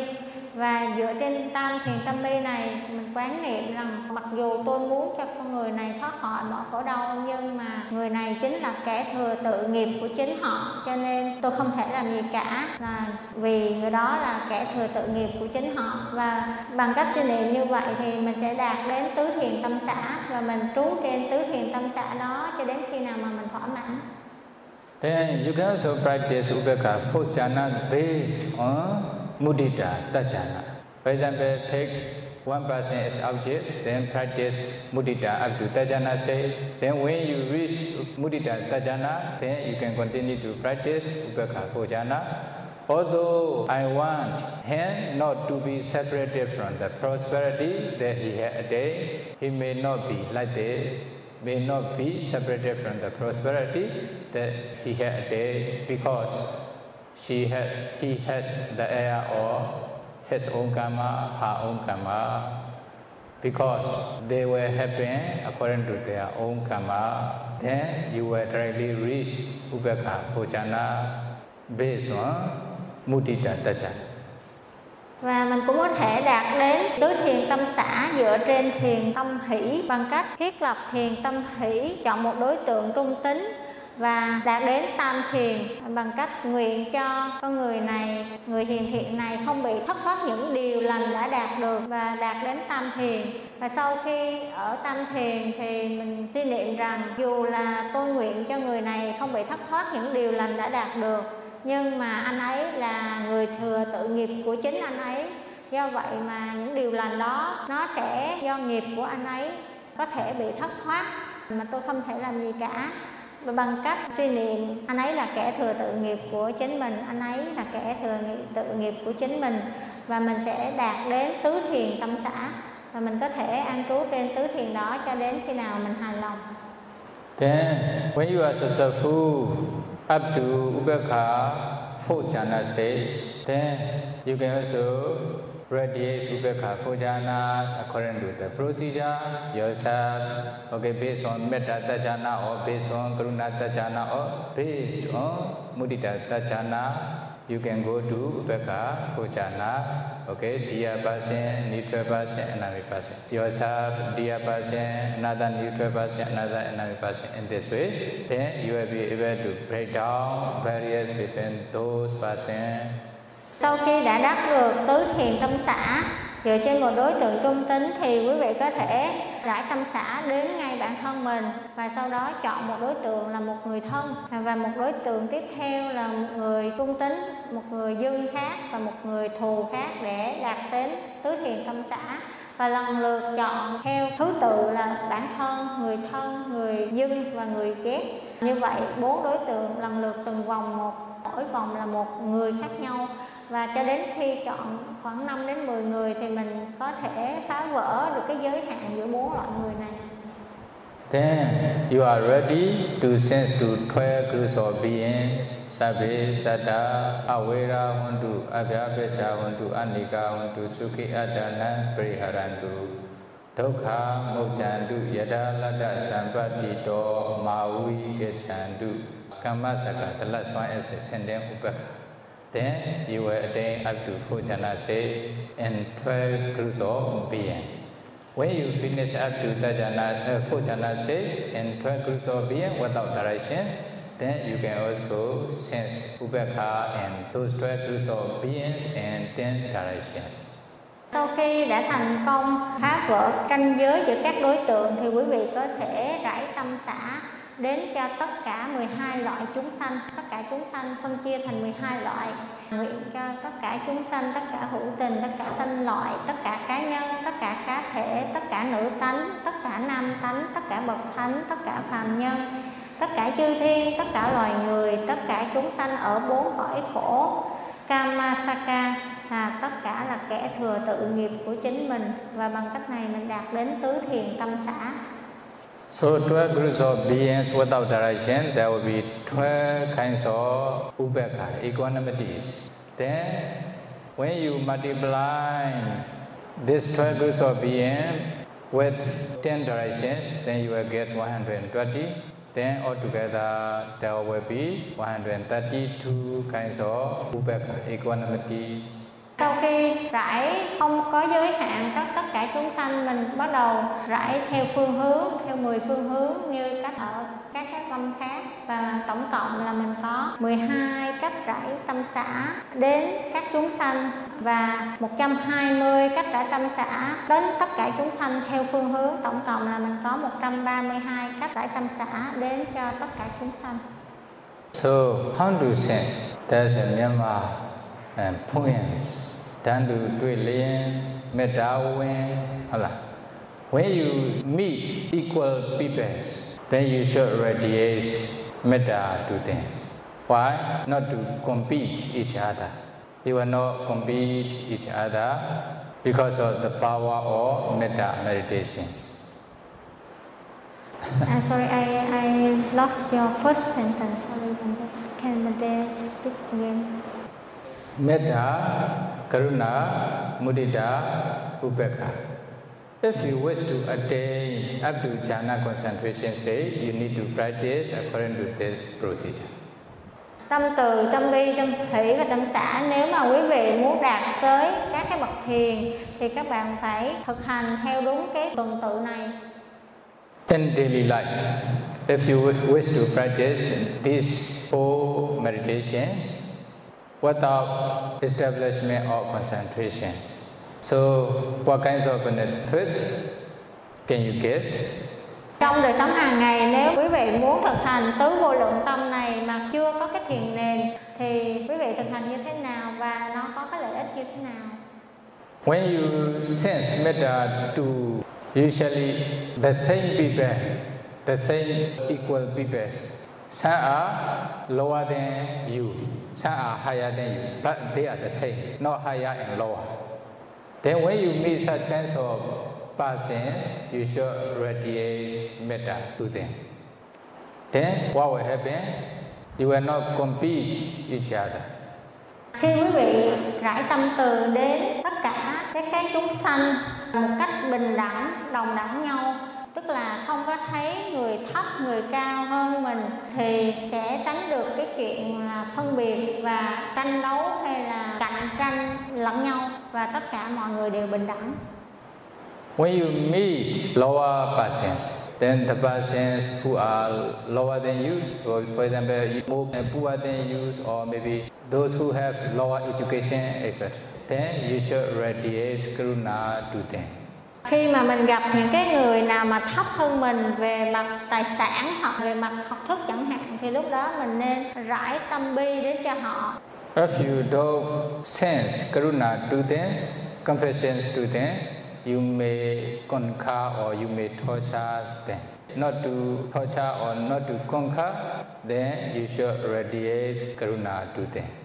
và dựa trên tam thiền tâm bi này, mình quán niệm rằng mặc dù tôi muốn cho con người này thoát khỏi bỏ khổ đau, nhưng mà người này chính là kẻ thừa tự nghiệp của chính họ, cho nên tôi không thể làm gì cả. Là vì người đó là kẻ thừa tự nghiệp của chính họ. Và bằng cách suy niệm như vậy thì mình sẽ đạt đến tứ thiền tâm xã, và mình trú trên tứ thiền tâm xã đó cho đến khi nào mà mình thỏa mãn. Then you can also practice Upekha four based on mudita tajana. For example, take one person as object, then practice mudita up to tajana state. Then when you reach mudita tajana, then you can continue to practice upekha bhojana. Although I want him not to be separated from the prosperity that he had attained, he may not be like this, may not be separated from the prosperity that he had attained because she had, he has the air or his own karma, her own karma. because they were happy according to their own karma. Then you will directly reach Ubeka Bhojana based on Mudita Taja. và mình cũng có thể đạt đến tứ thiền tâm xã dựa trên thiền tâm hỷ bằng cách thiết lập thiền tâm hỷ chọn một đối tượng trung tính và đạt đến tam thiền bằng cách nguyện cho con người này, người hiền thiện này không bị thất thoát những điều lành đã đạt được và đạt đến tam thiền. Và sau khi ở tam thiền thì mình suy niệm rằng dù là tôi nguyện cho người này không bị thất thoát những điều lành đã đạt được, nhưng mà anh ấy là người thừa tự nghiệp của chính anh ấy. Do vậy mà những điều lành đó, nó sẽ do nghiệp của anh ấy có thể bị thất thoát, mà tôi không thể làm gì cả bằng cách suy niệm anh ấy là kẻ thừa tự nghiệp của chính mình anh ấy là kẻ thừa tự nghiệp của chính mình. Và mình sẽ đạt đến tứ thiền tâm xã. Và mình có thể an trú trên tứ thiền đó cho đến khi nào mình hài lòng. Then when you are successful up to Ubekha fourth jhana stage, then you can also radiate Ubekha four jhanas according to the procedure yourself, okay, based on Metta Tajana or based on Karuna Tajana or based on Mudita Tajana you can go to Upeka, Kojana, okay, dear person, neutral person, another person. Yourself, dear person, another neutral person, another another person. In this way, then you will be able to break down barriers between those persons. Sau khi đã đắc được tứ thiền tâm xã dựa trên một đối tượng trung tính thì quý vị có thể rải tâm xã đến ngay bản thân mình và sau đó chọn một đối tượng là một người thân và một đối tượng tiếp theo là một người trung tính một người dương khác và một người thù khác để đạt đến tứ thiền tâm xã và lần lượt chọn theo thứ tự là bản thân, người thân, người dưng và người ghét. Như vậy bốn đối tượng lần lượt từng vòng một, mỗi vòng là một người khác nhau và cho đến khi chọn khoảng 5 đến 10 người thì mình có thể phá vỡ được cái giới hạn giữa bốn loại người này. Then you are ready to sense to 12 groups of beings, Sabbe, Sada, Avera, Hundu, Abhyapecha, Hundu, Anika, Hundu, Sukhi, Adana, Priharandu, Dukha, Mokchandu, Yada, Lada, Sampatito, Maui, Gechandu, Kama, Saka, the last one is a Upaka then you will attain up to four jhana state and 12 groups of being. When you finish up to the jhana, uh, four jhana stage and 12 groups of being without direction, then you can also sense upekha and those 12 groups of beings and 10 directions. Sau khi đã thành công phá vỡ ranh giới giữa các đối tượng thì quý vị có thể rải tâm xã đến cho tất cả 12 loại chúng sanh, tất cả chúng sanh phân chia thành 12 loại. Nguyện cho tất cả chúng sanh, tất cả hữu tình, tất cả sanh loại, tất cả cá nhân, tất cả cá thể, tất cả nữ tánh, tất cả nam tánh, tất cả bậc thánh, tất cả phàm nhân, tất cả chư thiên, tất cả loài người, tất cả chúng sanh ở bốn cõi khổ, Kamasaka là tất cả là kẻ thừa tự nghiệp của chính mình và bằng cách này mình đạt đến tứ thiền tâm xã So 12 groups of beings without direction, there will be 12 kinds of ubeka, equanimities. Then when you multiply these 12 groups of beings with 10 directions, then you will get 120. Then altogether there will be 132 kinds of ubeka, equanimities. Sau khi rải không có giới hạn tất tất cả chúng sanh, mình bắt đầu rải theo phương hướng, theo 10 phương hướng như cách ở các các tâm khác và tổng cộng là mình có 12 cách rải tâm xã đến các chúng sanh và 120 cách rải tâm xã đến tất cả chúng sanh theo phương hướng tổng cộng là mình có 132 cách rải tâm xã đến cho tất cả chúng sanh. So how to sense? There's a Myanmar and poems တန်တူတွေ့လျင်မေတ္တာဝင်ဟုတ်လား when you meet equal people then you should radiate metta to them why not to compete each other you will not compete each other because of the power of metta meditations I'm sorry, I, I lost your first sentence. Sorry, can you speak again? မေ Karuna, Mudita, Upekha. If you wish to attain up to jhana concentration state, you need to practice according to this procedure. Tâm từ, tâm bi, tâm thủy và tâm xã Nếu mà quý vị muốn đạt tới các cái bậc thiền Thì các bạn phải thực hành theo đúng cái tuần tự này In daily life, if you wish to practice these four meditations without establishment of concentration, so what kinds of benefits can you get? trong đời sống hàng ngày nếu quý vị muốn thực hành tứ vô lượng tâm này mà chưa có cái thiền nền thì quý vị thực hành như thế nào và nó có cái lợi ích như thế nào When you sense metta to usually the same people, the same equal people, some are lower than you, some are higher than you, but they are the same, not higher and lower. Then when you meet such kinds of person, you should radiate metta to them. Then what will happen? You will not compete each other. khi quý vị rải tâm từ đến tất cả các cái chúng sanh một cách bình đẳng đồng đẳng nhau tức là không có thấy người thấp người cao hơn mình thì sẽ tránh được cái chuyện là phân biệt và tranh đấu hay là cạnh tranh lẫn nhau và tất cả mọi người đều bình đẳng When you meet lower persons, then the persons who are lower than you, or for example, you more poor than you, or maybe those who have lower education, etc., then you should radiate karuna to them khi mà mình gặp những cái người nào mà thấp hơn mình về mặt tài sản hoặc về mặt học thức chẳng hạn thì lúc đó mình nên rải tâm bi đến cho họ If you don't sense karuna to them, compassion to them, you may conquer or you may torture them. Not to torture or not to conquer, then you should radiate karuna to them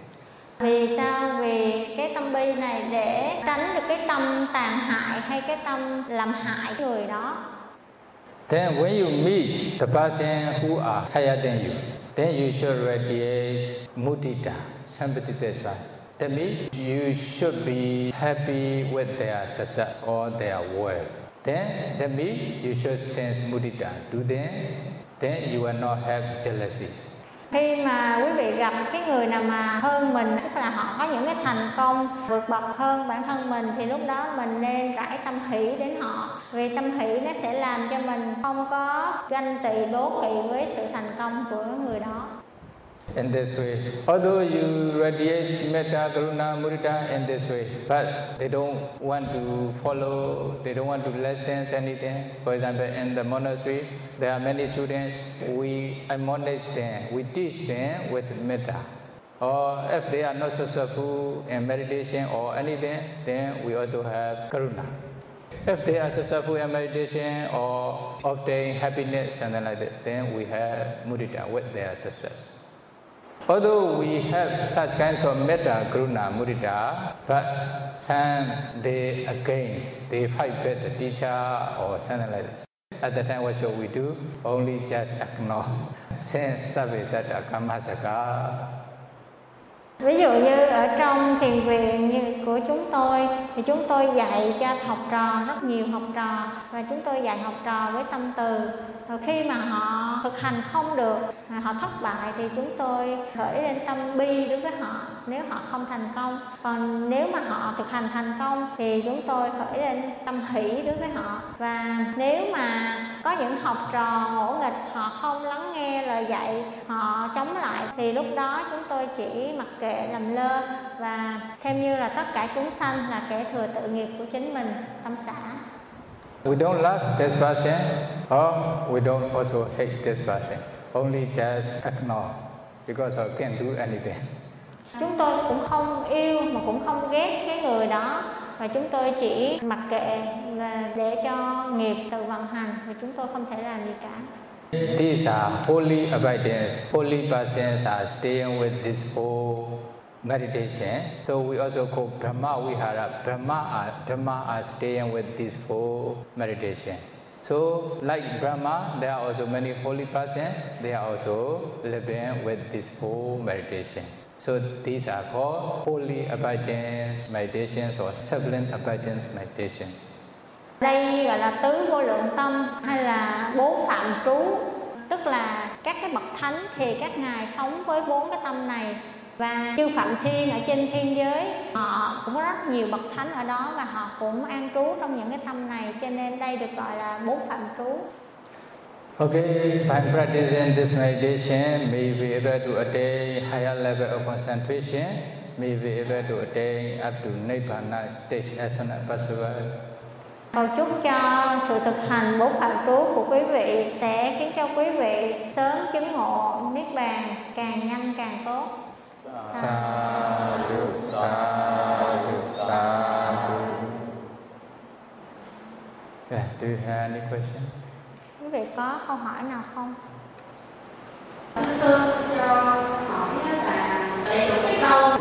vì sao vì cái tâm bi này để tránh được cái tâm tàn hại hay cái tâm làm hại người đó Then when you meet the person who are higher than you, then you should radiate mudita, sympathetic joy. That means you should be happy with their success or their work. Then that means you should sense mudita do them. Then you will not have jealousies khi mà quý vị gặp cái người nào mà hơn mình, tức là họ có những cái thành công vượt bậc hơn bản thân mình, thì lúc đó mình nên rải tâm hỷ đến họ. Vì tâm hỷ nó sẽ làm cho mình không có ganh tị, đố kỵ với sự thành công của người đó. In this way, although you radiate metta, karuna, mudita in this way, but they don't want to follow, they don't want to listen anything. For example, in the monastery, there are many students. We admonish them, we teach them with metta. Or if they are not successful in meditation or anything, then we also have karuna. If they are successful in meditation or obtain happiness, something like this, then we have mudita with their success. Although we have such kinds of metta, karuna, mudita, but some they against, they fight with the teacher or something like this. At the time, what should we do? Only just ignore. Sense service savisata kammasaka. ví dụ như ở trong thiền viện như của chúng tôi thì chúng tôi dạy cho học trò rất nhiều học trò và chúng tôi dạy học trò với tâm từ rồi khi mà họ thực hành không được, mà họ thất bại thì chúng tôi khởi lên tâm bi đối với họ, nếu họ không thành công. Còn nếu mà họ thực hành thành công thì chúng tôi khởi lên tâm hỷ đối với họ. Và nếu mà có những học trò ngỗ nghịch, họ không lắng nghe lời dạy, họ chống lại, thì lúc đó chúng tôi chỉ mặc kệ làm lơ. Và xem như là tất cả chúng sanh là kẻ thừa tự nghiệp của chính mình, tâm xã. We don't love this person or we don't also hate this person. Only just ignore because I can't do anything. chúng tôi cũng không yêu mà cũng không ghét cái người đó và chúng tôi chỉ mặc kệ và để cho nghiệp tự vận hành và chúng tôi không thể làm gì cả These are holy abidance. Holy persons are staying with this whole meditation. So we also call Brahma Vihara. Brahma are, Brahma are staying with these four meditation. So like Brahma, there are also many holy persons. They are also living with these four meditations. So these are called holy abidance meditations or sublime abidance meditations. đây gọi là tứ vô lượng tâm hay là bốn phạm trú tức là các cái bậc thánh thì các ngài sống với bốn cái tâm này và chư phạm thiên ở trên thiên giới họ cũng có rất nhiều bậc thánh ở đó và họ cũng an trú trong những cái tâm này cho nên đây được gọi là bốn phạm trú Okay, by practicing this meditation, may be able to attain higher level of concentration, may be able to attain up to Nibbana stage as soon as possible. Cầu chúc cho sự thực hành bốn phạm trú của quý vị sẽ khiến cho quý vị sớm chứng ngộ niết bàn càng nhanh càng tốt sa du sa du sa du Yeah, do you have any question? Quý vị có câu hỏi nào không? Thưa sư cho hỏi là đầy đủ cái câu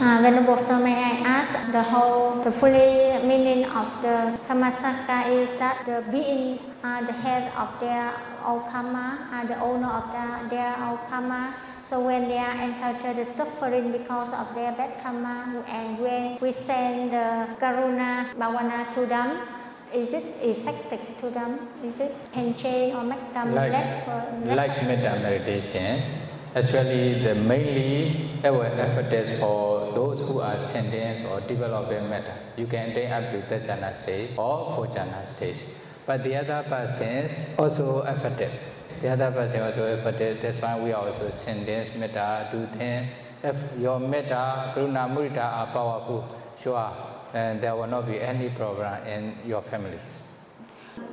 Uh, Venerable Sir, may I ask the whole, the fully meaning of the Kamasaka is that the being are the head of their own karma, are the owner of their, their own karma. So when they are encounter the suffering because of their bad karma, and when we send the Karuna Bhavana to them, is it effective to them? Is it can change or make them Like, less, less like metta meditations, actually the mainly our effort is for those who are sentient or developing metta. You can attain up to the jhana stage or four jhana stage. But the other persons also effective. The other person also effective. That's why we also sentence metta do things. If your metta, karuna, mudita are powerful, sure, and there will not be any problem in your families.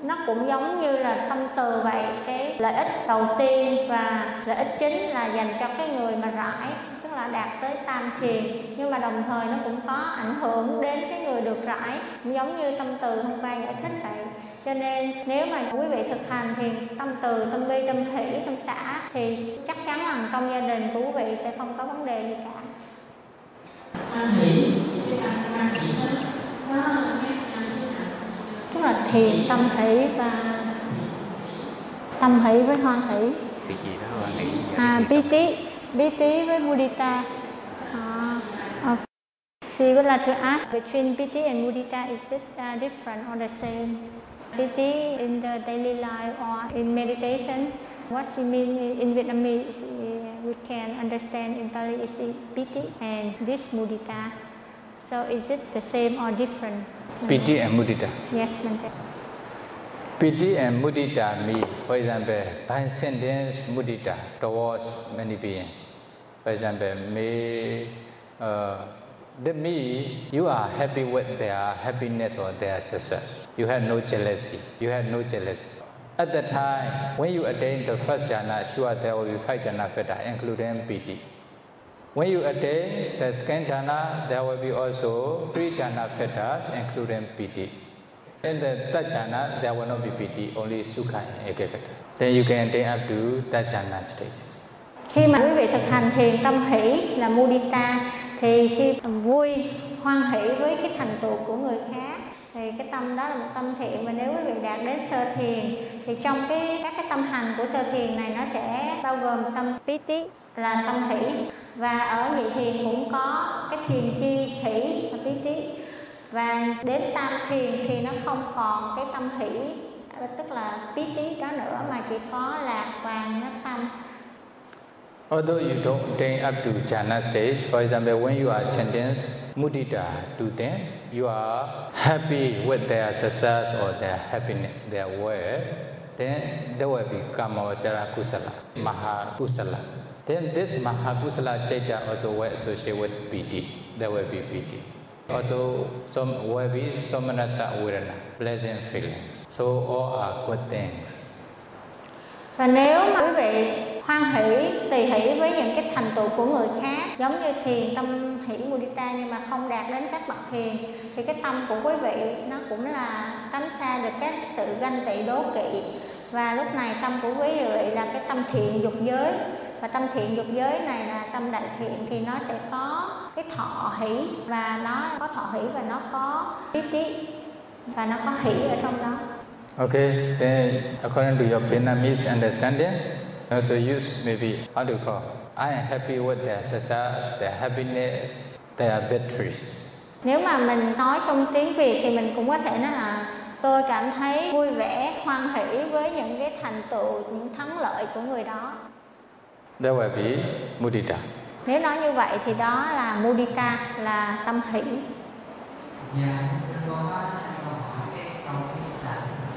Nó cũng giống như là tâm từ vậy. Cái lợi ích đầu tiên và lợi ích chính là dành cho cái người mà rải, tức là đạt tới tam thiền. Nhưng mà đồng thời nó cũng có ảnh hưởng đến cái người được rải, cũng giống như tâm từ hôm qua giải thích vậy. Cho nên nếu mà quý vị thực hành thì tâm từ, tâm bi tâm thủy tâm xã thì chắc chắn rằng trong gia đình của quý vị sẽ không có vấn đề gì cả. Hoan hỷ cái ăn hoan hỷ đó nó khác nhau như thế nào tức là thiền tâm thủy và tâm thủy với hoan hỷ cái gì đó là nghĩ À, Piti, Piti với Mudita. À, okay. She would like to ask between Piti and Mudita, is it uh, different or the same? Piti in the daily life or in meditation, what she means in Vietnamese, we can understand in Pali is the Piti and this Mudita. So is it the same or different? Piti and mudita. Yes, Bante. Piti and mudita mean, for example, by sentence mudita towards many beings. For example, may uh, that mean you are happy with their happiness or their success. You have no jealousy. You have no jealousy. At the time, when you attain the first jhana, sure there will be five jhana feta, including piti. When you attain the second jhana, there will be also three jhana fetas, including piti. In the third jhana, there will not be piti, only sukha and ekagata. Then you can attain up to that jhana stage. Khi mà quý vị thực hành thiền tâm hỷ là mudita thì khi vui hoan hỷ với cái thành tựu của người khác thì cái tâm đó là một tâm thiện và nếu quý vị đạt đến sơ thiền thì trong cái các cái tâm hành của sơ thiền này nó sẽ bao gồm tâm piti là tâm hỷ. Và ở nhị thiền cũng có cái thiền chi hỷ và piti và đến tam thiền thì nó không còn cái tâm hỷ tức là piti đó nữa mà chỉ có lạc vàng nó tâm. Although you don't attain up to jhana stage, for example, when you are sentenced mudita to them, you are happy with their success or their happiness, their well, then they will become a kusala, maha kusala. Then this Mahakusala chaita also will associate with piti. There will be piti. Also, some will be somanasa vedana, pleasant feelings. So all are good things. và nếu mà quý vị hoan hỷ tỳ hỷ với những cái thành tựu của người khác giống như thiền tâm hỷ mudita nhưng mà không đạt đến các bậc thiền thì cái tâm của quý vị nó cũng là tránh xa được các sự ganh tị đố kỵ và lúc này tâm của quý vị là cái tâm thiện dục giới và tâm thiện dục giới này là tâm đại thiện thì nó sẽ có cái thọ hỷ và nó có thọ hỷ và nó có trí trí và nó có hỷ ở trong đó Okay, then according to your Vietnamese understanding, also use maybe how to call. I am happy with their success, their happiness, their victories. nếu mà mình nói trong tiếng việt thì mình cũng có thể nói là tôi cảm thấy vui vẻ hoan hỷ với những cái thành tựu những thắng lợi của người đó That will be mudita. nếu nói như vậy thì đó là mudita là tâm hỷ Dạ, sư cô có câu hỏi cái câu là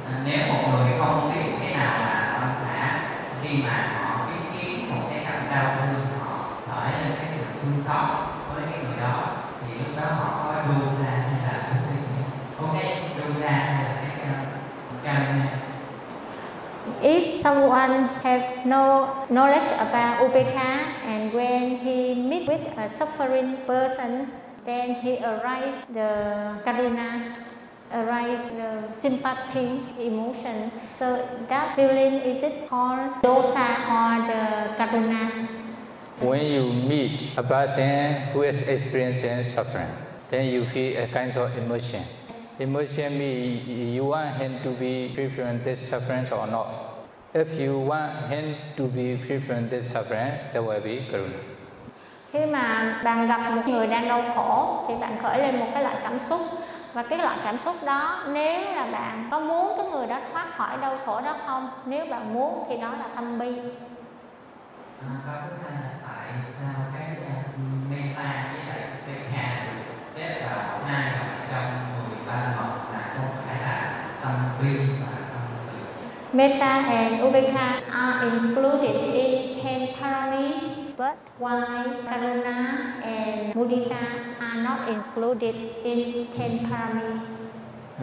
à, nếu một người không biết cái nào là quan xã khi mà họ chứng kiến một cái cảnh đau thương họ khởi lên cái sự thương xót If someone have no knowledge about upekha and when he meet with a suffering person, then he arise the karuna, arise the sympathy emotion. So that feeling is it called dosa or the karuna? When you meet a person who is experiencing suffering, then you feel a kind of emotion. Emotion means you want him to be free from this suffering or not. If you want him to be free from this suffering, that will be karuna. Khi mà bạn gặp một người đang đau khổ thì bạn khởi lên một cái loại cảm xúc. Và cái loại cảm xúc đó nếu là bạn có muốn cái người đó thoát khỏi đau khổ đó không? Nếu bạn muốn thì đó là tâm bi. À, câu thứ hai là tại sao cái uh, meta Metta and Ubeka are included in ten parami, but why Karuna and Mudita are not included in ten parami?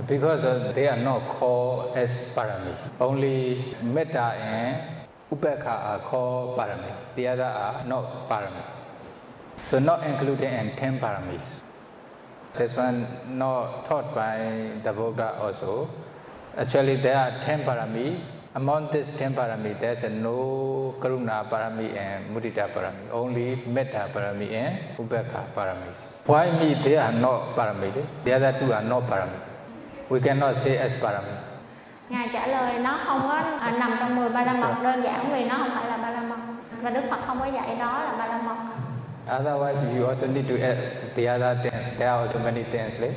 Because they are not called as parami. Only metta and upekha are called parami. The other are not parami. So not included in ten paramis. This one not taught by the Buddha also. Actually, there are ten parami. Among these ten parami, there's no karuna parami and mudita parami. Only metta parami and upekha paramis. Why me? They are not parami. The other two are not parami. We cannot say as parami. Ngài trả lời nó không có à, nằm trong 10 ba la mật đơn giản vì nó không phải là ba la mật và Đức Phật không có dạy đó là ba la mật. Otherwise, you also need to add the other things. There are also many things. Right?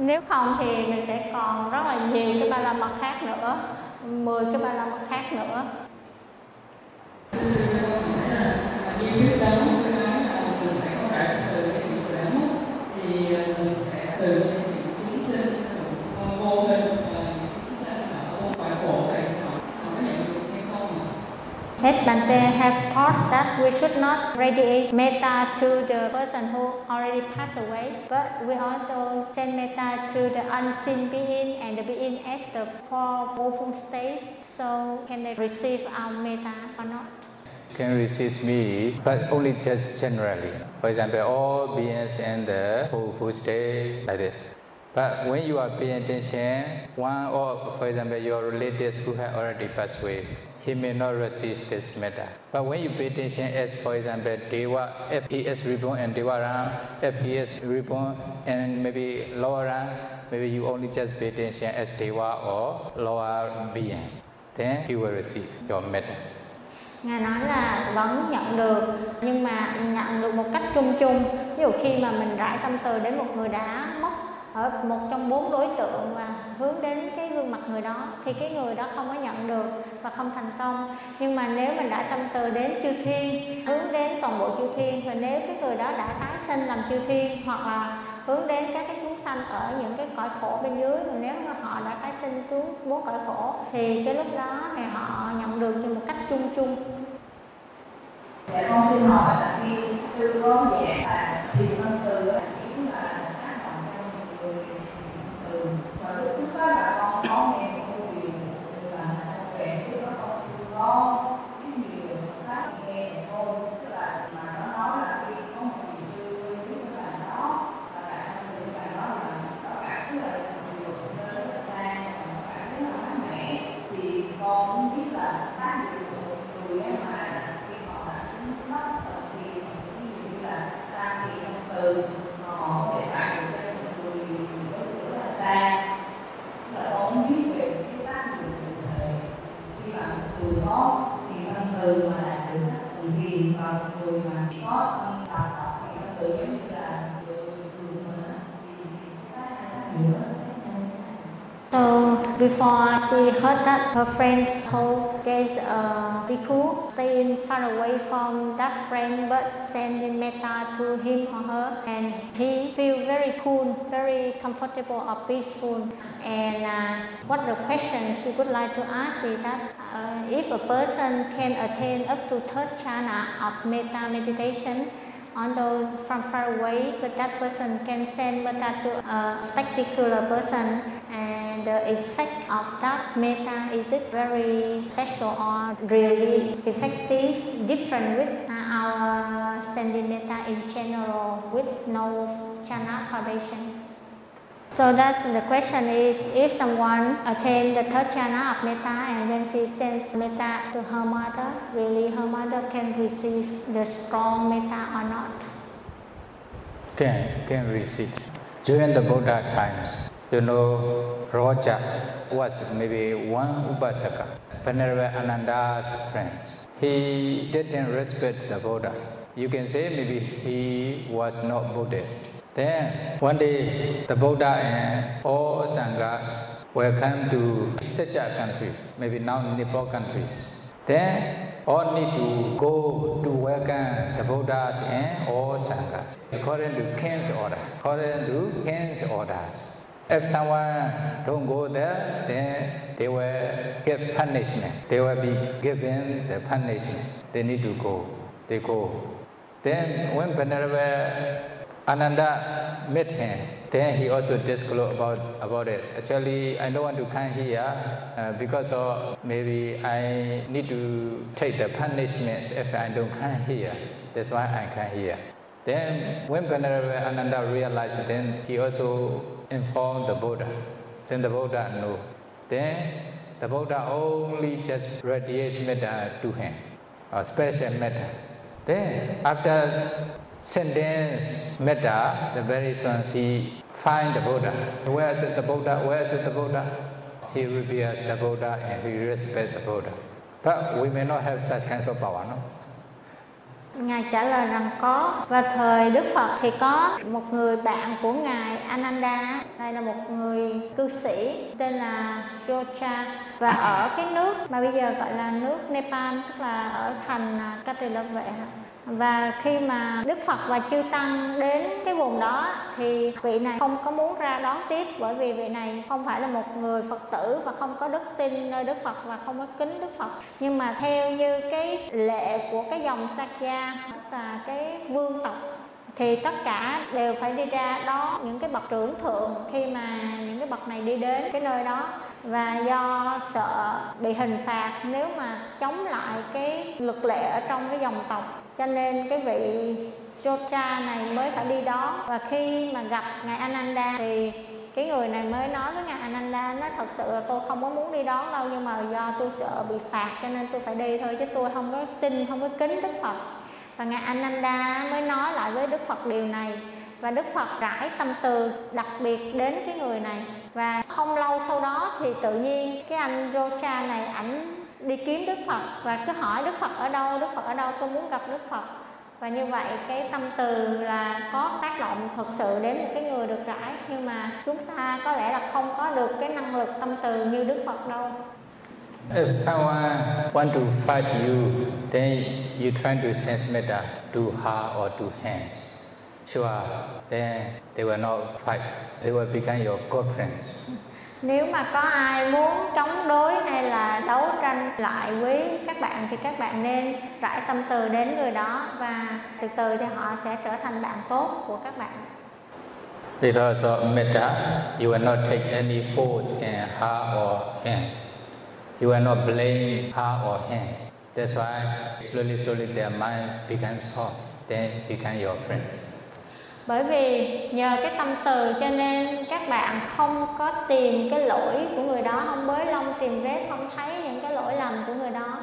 Nếu không thì mình sẽ còn rất là nhiều cái ba la mật khác nữa, 10 cái ba la mật khác nữa. Yes, Bante have taught that we should not radiate metta to the person who already passed away, but we also send metta to the unseen being and the being at the four woeful states. So can they receive our metta or not? Can receive me, but only just generally. For example, all beings in the full state like this. But when you are paying attention, one or, for example, your relatives who have already passed away, he may not resist this matter. But when you pay attention as, for example, Deva, if he is reborn and Deva Ram, if he is reborn and maybe lower Ram, maybe you only just pay attention as Deva or lower beings. Then he will receive your matter. Ngài nói là vẫn nhận được nhưng mà nhận được một cách chung chung. Ví dụ khi mà mình rải tâm từ đến một người đã mất ở một trong bốn đối tượng và hướng đến cái gương mặt người đó thì cái người đó không có nhận được và không thành công. Nhưng mà nếu mình đã tâm từ đến chư thiên, hướng đến toàn bộ chư thiên, và nếu cái người đó đã tái sinh làm chư thiên, hoặc là hướng đến các cái chúng sanh ở những cái cõi khổ bên dưới, mà nếu mà họ đã tái sinh xuống bốn cõi khổ, thì cái lúc đó thì họ nhận được như một cách chung chung. Dạ con xin hỏi là khi chưa có nhẹ là thiền tâm từ là chỉ là tác động trong người từ và lúc đó là con có nghe một câu chuyện là về nó đó con có before she heard that her friends told guys uh, Bhikkhu staying far away from that friend but sending metta to him or her and he feel very cool, very comfortable or peaceful. And uh, what the question she would like to ask is that uh, if a person can attain up to third jhana of metta meditation, although from far away, but that person can send metta to a particular person and the effect of that meta is it very special or really effective, different with uh, our sending metta in general with no channel foundation. So that's the question is if someone attain the third channel of metta and then she sends meta to her mother, really her mother can receive the strong meta or not? Can, can receive. During the Buddha times, you know, Roja was maybe one Upasaka, Venerable Ananda's friends. He didn't respect the Buddha. You can say maybe he was not Buddhist. Then one day the Buddha and all Sanghas welcome to such a country, maybe now Nepal countries. Then all need to go to welcome the Buddha and all Sanghas according to king's order. According to king's orders. If someone don't go there, then they will get punishment. They will be given the punishment. They need to go. They go. Then when Venerable Ananda met him, then he also disclosed about, about it. Actually, I don't want to come here uh, because of maybe I need to take the punishments if I don't come here. That's why I come here. Then when Venerable Ananda realized, then he also informed the Buddha. Then the Buddha knew. Then the Buddha only just radiates metta to him, a special metta. Then after sentence metta, the very soon he find the Buddha. Where is the Buddha? Where is the Buddha? He reveres the Buddha and he respects the Buddha. But we may not have such kinds of power, no? Ngài trả lời rằng có. Và thời Đức Phật thì có một người bạn của Ngài, Ananda. Đây là một người cư sĩ tên là Jocha và ở cái nước mà bây giờ gọi là nước Nepal, tức là ở thành à, Cát và khi mà Đức Phật và chư tăng đến cái vùng đó thì vị này không có muốn ra đón tiếp, bởi vì vị này không phải là một người Phật tử và không có đức tin nơi Đức Phật và không có kính Đức Phật. Nhưng mà theo như cái lệ của cái dòng Sakya tức là cái vương tộc, thì tất cả đều phải đi ra đó những cái bậc trưởng thượng khi mà những cái bậc này đi đến cái nơi đó. Và do sợ bị hình phạt nếu mà chống lại cái luật lệ ở trong cái dòng tộc cho nên cái vị Jocha này mới phải đi đó. Và khi mà gặp ngài Ananda thì cái người này mới nói với ngài Ananda nó thật sự là tôi không có muốn đi đón đâu, nhưng mà do tôi sợ bị phạt cho nên tôi phải đi thôi, chứ tôi không có tin, không có kính Đức Phật. Và ngài Ananda mới nói lại với Đức Phật điều này. Và Đức Phật rải tâm từ đặc biệt đến cái người này. Và không lâu sau đó thì tự nhiên cái anh Jocha này ảnh đi kiếm Đức Phật và cứ hỏi Đức Phật ở đâu, Đức Phật ở đâu, tôi muốn gặp Đức Phật và như vậy cái tâm từ là có tác động thực sự đến một cái người được rải nhưng mà chúng ta có lẽ là không có được cái năng lực tâm từ như Đức Phật đâu. If someone want to fight you, then you try to sense metta to her or to him. Sure, then they will not fight. They will become your good friends. Nếu mà có ai muốn chống đối hay là đấu tranh lại với các bạn thì các bạn nên rải tâm từ đến người đó và từ từ thì họ sẽ trở thành bạn tốt của các bạn. Because of metta, you will not take any fault in her or him. You will not blame her or him. That's why slowly, slowly their mind becomes soft, then become your friends bởi vì nhờ cái tâm từ cho nên các bạn không có tìm cái lỗi của người đó, không bới lông tìm vết, không thấy những cái lỗi lầm của người đó.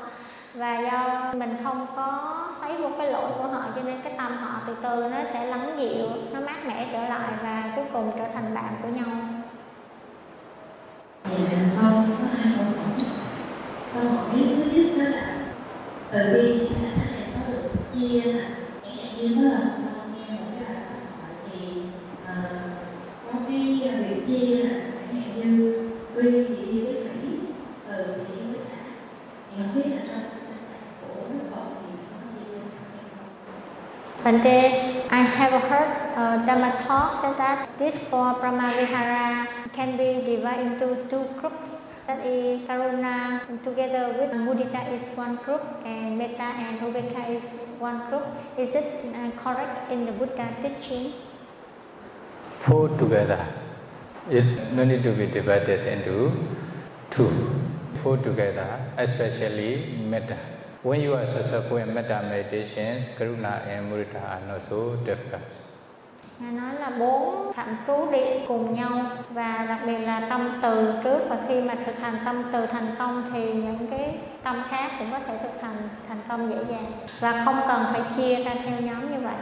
Và do mình không có thấy vô cái lỗi của họ, cho nên cái tâm họ từ từ nó sẽ lắng dịu, nó mát mẻ trở lại và cuối cùng trở thành bạn của nhau. Vậy là con có hai câu hỏi. Câu hỏi thứ nhất đó là bởi vì xã này có được chia là Chẳng hạn như đó là One day, I have heard uh, Dhamma talk said that this four Brahmavihara can be divided into two groups. That is Karuna together with Mudita is one group and Metta and Ubeka is one group. Is it uh, correct in the Buddha teaching? Four together. It no need to be divided into two. Four together, especially metta. When you are successful in metta meditations, karuna and mudita are not so difficult. Ngài nói là bốn phạm trú đi cùng nhau và đặc biệt là tâm từ trước và khi mà thực hành tâm từ thành công thì những cái tâm khác cũng có thể thực hành thành công dễ dàng và không cần phải chia ra theo nhóm như vậy.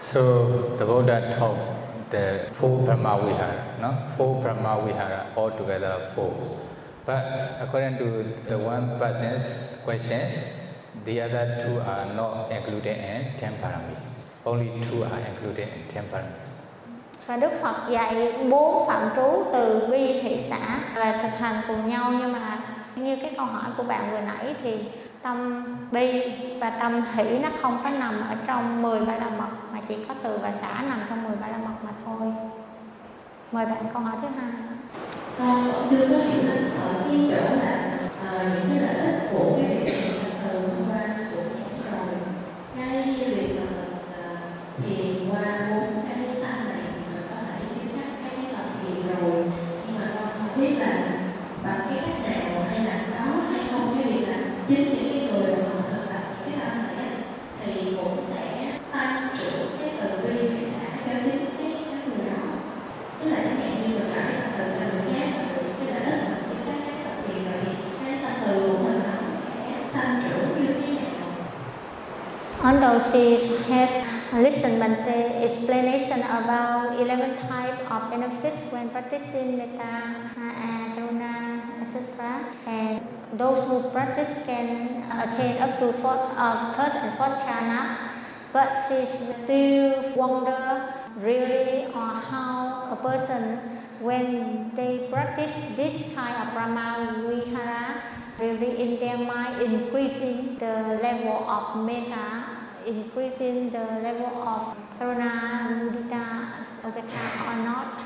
So the Buddha taught the four Brahma Vihara, no? Four Brahma Vihara altogether four. But according to the one person's questions, the other two are not included in ten paramis. Only two are included in ten paramis. Và Đức Phật dạy bốn phạm trú từ bi thị xã là thực hành cùng nhau nhưng mà như cái câu hỏi của bạn vừa nãy thì tâm bi và tâm hỷ nó không có nằm ở trong 10 ba la mật mà chỉ có từ và xã nằm trong 10 ba la mật mà thôi. Mời bạn câu hỏi thứ hai con chưa có hiểu đến ở cái chỗ là ờ, những cái lợi ích của cái việc từ qua của rồi cái việc mà mình ờ, thiền qua bốn cái tâm này thì mình có thể biết các cái cái tập thiền rồi. Nhưng mà con không biết là bằng cái cách nào hay là she has listened Bante explanation about 11 types of benefits when practicing metta and karuna, etc. And those who practice can attain up to fourth, uh, third and fourth jhana. But she still wonder really on how a person when they practice this kind of Brahma Vihara really in their mind increasing the level of metta, increasing the level of karuna, mudita, upekha or not.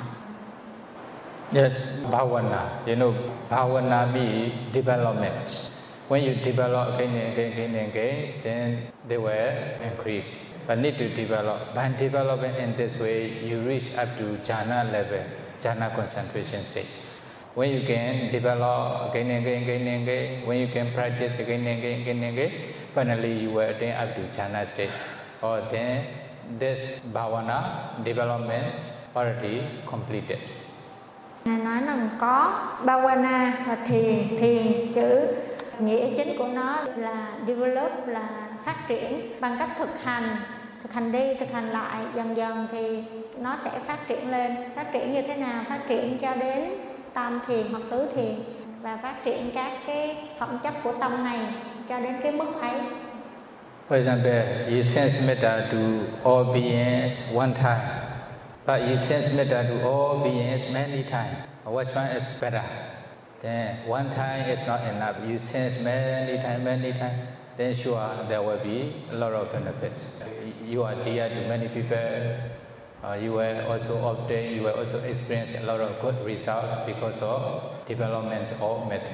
Yes, bhavana. You know, bhavana means development. When you develop again and again, again and again, then they will increase. But need to develop. By developing in this way, you reach up to jhana level, jhana concentration stage. When you can develop again and again, again and again, when you can practice again and again, again and again, finally you will attain up to jhana stage. Or then this bhavana development already completed. Ngài nói rằng có bhavana và thiền, thiền chữ nghĩa chính của nó là develop là phát triển bằng cách thực hành, thực hành đi, thực hành lại dần dần thì nó sẽ phát triển lên. Phát triển như thế nào? Phát triển cho đến tam thiền hoặc tứ thiền và phát triển các cái phẩm chất của tâm này cho đến cái mức ấy. For example, you sense metta to all beings one time, but you sense metta to all beings many times. Which one is better? Then one time is not enough. You sense many times, many times. Then sure there will be a lot of benefits. You are dear to many people. Uh, you will also obtain, you will also experience a lot of good results because of development of metta.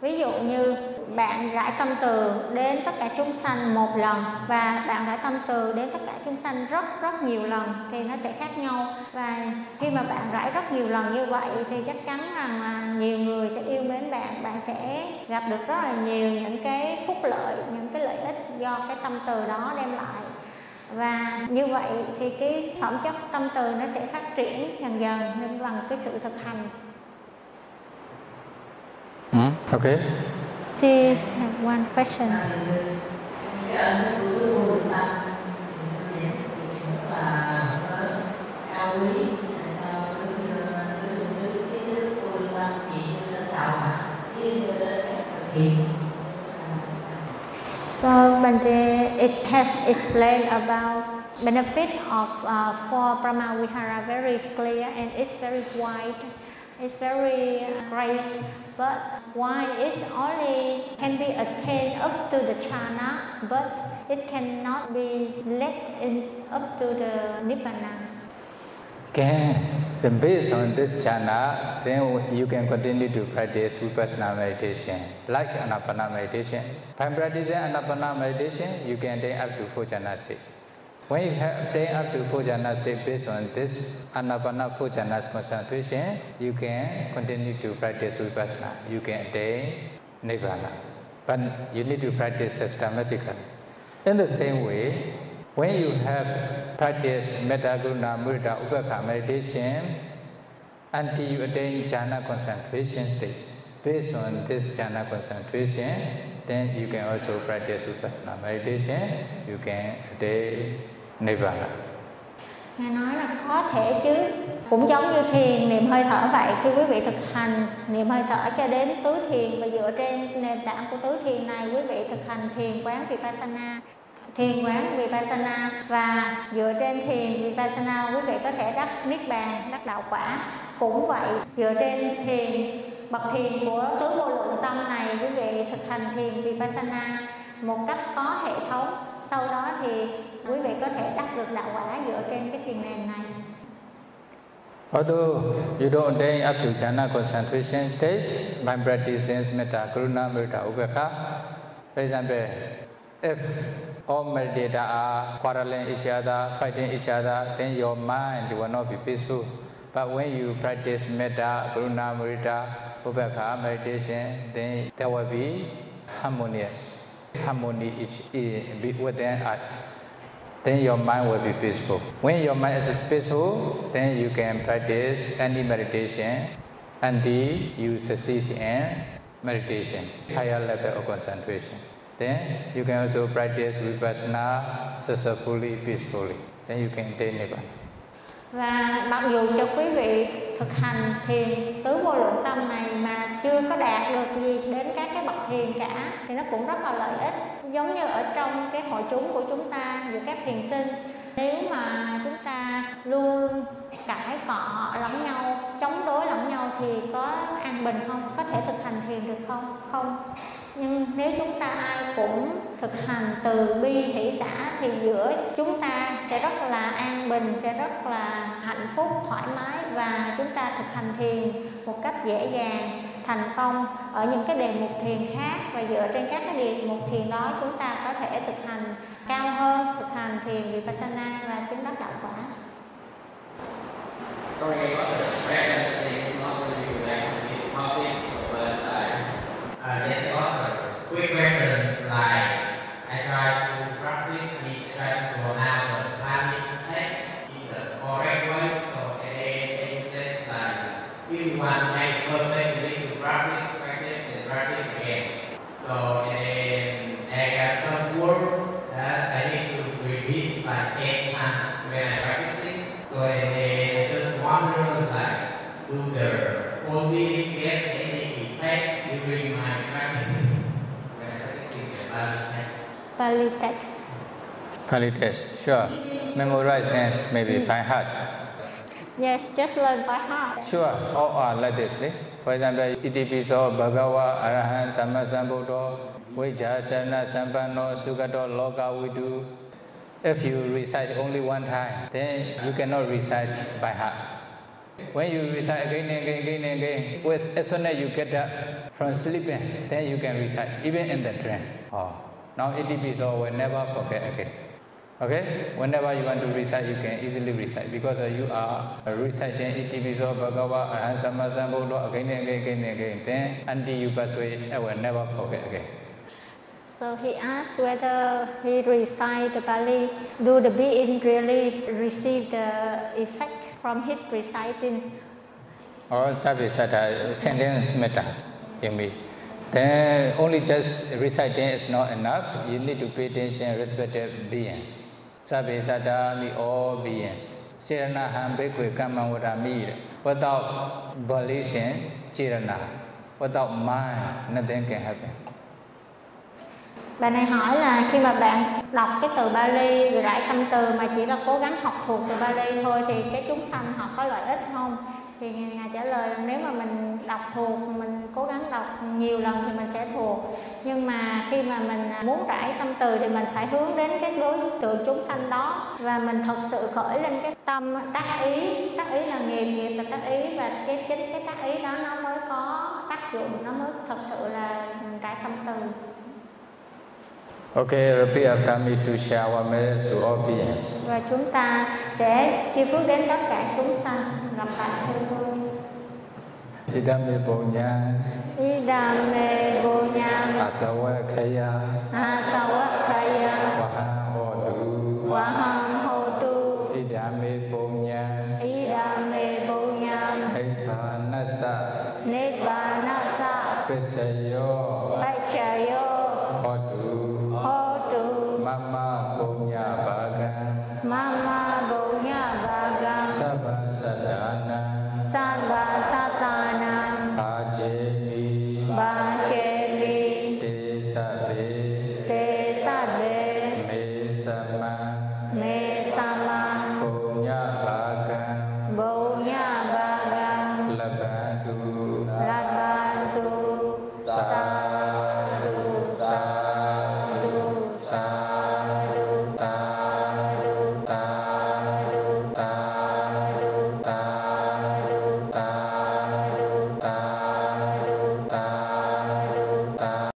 Ví dụ như bạn rải tâm từ đến tất cả chúng sanh một lần và bạn rải tâm từ đến tất cả chúng sanh rất rất nhiều lần thì nó sẽ khác nhau. Và khi mà bạn rải rất nhiều lần như vậy thì chắc chắn rằng là nhiều người sẽ yêu mến bạn. Bạn sẽ gặp được rất là nhiều những cái phúc lợi những cái lợi ích do cái tâm từ đó đem lại và như vậy thì cái phẩm chất tâm từ nó sẽ phát triển dần dần nên bằng cái sự thực hành Hmm? Okay. She have one question. cái ơn So Bante it has explained about benefit of uh, for Brahma Vihara very clear and it's very wide. It's very great, but why it's only can be attained up to the chana, but it cannot be led in up to the nibbana. Okay. Then based on this jhana, then you can continue to practice vipassana meditation, like anapana meditation. By practicing anapana meditation, you can attain up to four jhana state. When you have attained up to four jhana state based on this anapana four jhanas concentration, you can continue to practice vipassana. You can attain nibbana. But you need to practice systematically. In the same way, when you have practice metta, guna, mudita, upekha meditation until you attain jhana concentration stage, based on this jhana concentration, then you can also practice vipassana meditation, you can attain nibbana. Nghe nói là có thể chứ. Cũng giống như thiền niệm hơi thở vậy. Khi quý vị thực hành niệm hơi thở cho đến tứ thiền. Và dựa trên nền tảng của tứ thiền này quý vị thực hành thiền quán vipassana thiền quán vipassana. Và dựa trên thiền vipassana quý vị có thể đắc niết bàn đắc đạo quả. Cũng vậy dựa trên thiền bậc thiền của tứ vô lượng tâm này quý vị thực hành thiền vipassana một cách có hệ thống. Sau đó thì quý vị có thể đắc được đạo quả dựa trên cái thiền nền này. Although you don't attain up to jhana concentration stage by practicing metta, karuna, metta, upekha, for example, if all meditators are quarreling each other, fighting each other, then your mind will not be peaceful. But when you practice metta, karuna, mudita, upekha meditation, then there will be harmonious, harmony each within us. Then your mind will be peaceful. When your mind is peaceful, then you can practice any meditation until you succeed in meditation, higher level of concentration. Then you can also practice vipassana successfully, peacefully. Then you can attain nibbana. và mặc dù cho quý vị thực hành thiền tứ vô lượng tâm này mà chưa có đạt được gì đến các cái bậc thiền cả thì nó cũng rất là lợi ích giống như ở trong cái hội chúng của chúng ta giữa các thiền sinh nếu mà chúng ta luôn cãi cọ lẫn nhau chống đối lẫn nhau thì có an bình không có thể thực hành thiền được không không nhưng nếu chúng ta ai cũng thực hành từ bi hỷ xã thì giữa chúng ta sẽ rất là an bình, sẽ rất là hạnh phúc, thoải mái và chúng ta thực hành thiền một cách dễ dàng, thành công. Ở những cái đề mục thiền khác và dựa trên các cái đề mục thiền đó, chúng ta có thể thực hành cao hơn, thực hành thiền vipassana và chứng đắc đạo quả. Sorry about the Pali text Pali test, sure. Memorize sense maybe by heart. yes just learn by heart Sure, all are like this. Eh? For example, Itipiso, Bhagawa, Arahant, Sammasambuddho, Vijjasana, Sampanno, Sugato, Loka, Vidu. If you recite only one time, then you cannot recite by heart. When you recite again and again, again and again, with, as soon as you get up from sleeping, then you can recite, even in the dream. Oh, now Itipiso will never forget again. Okay? Whenever you want to recite, you can easily recite because uh, you are uh, reciting Itipiso Bhagava Arahant Sammasambuddho again and again, again and again. Then until you pass away, I will never forget again. So he asked whether he recite the Pali, do the being really receive the effect from his reciting? Or Sabhisata, sentence metta in me. Then only just reciting is not enough. You need to pay attention respective beings. Sabhisata mi all beings. Sirana ham bhikkhve kamma vadami. Without volition, chirana. Without mind, nothing can happen. Bạn này hỏi là khi mà bạn đọc cái từ Bali rải tâm từ mà chỉ là cố gắng học thuộc từ Bali thôi thì cái chúng sanh họ có lợi ích không? Thì ngài trả lời là nếu mà mình đọc thuộc, mình cố gắng đọc nhiều lần thì mình sẽ thuộc. Nhưng mà khi mà mình à, muốn rải tâm từ thì mình phải hướng đến cái đối tượng chúng sanh đó. Và mình thật sự khởi lên cái tâm, tác ý tác ý là nghiệp nghiệp là tác ý. Và cái, chính cái tác ý đó nó mới có tác dụng, nó mới thật sự là rải tâm từ. Okay, repeat after me to share our merit to all beings. và chúng ta sẽ chi phước đến tất cả chúng sanh lặp lại theo tôi Idame punya Idame Bonyam asawakaya Asawakaya waha hodu. Waham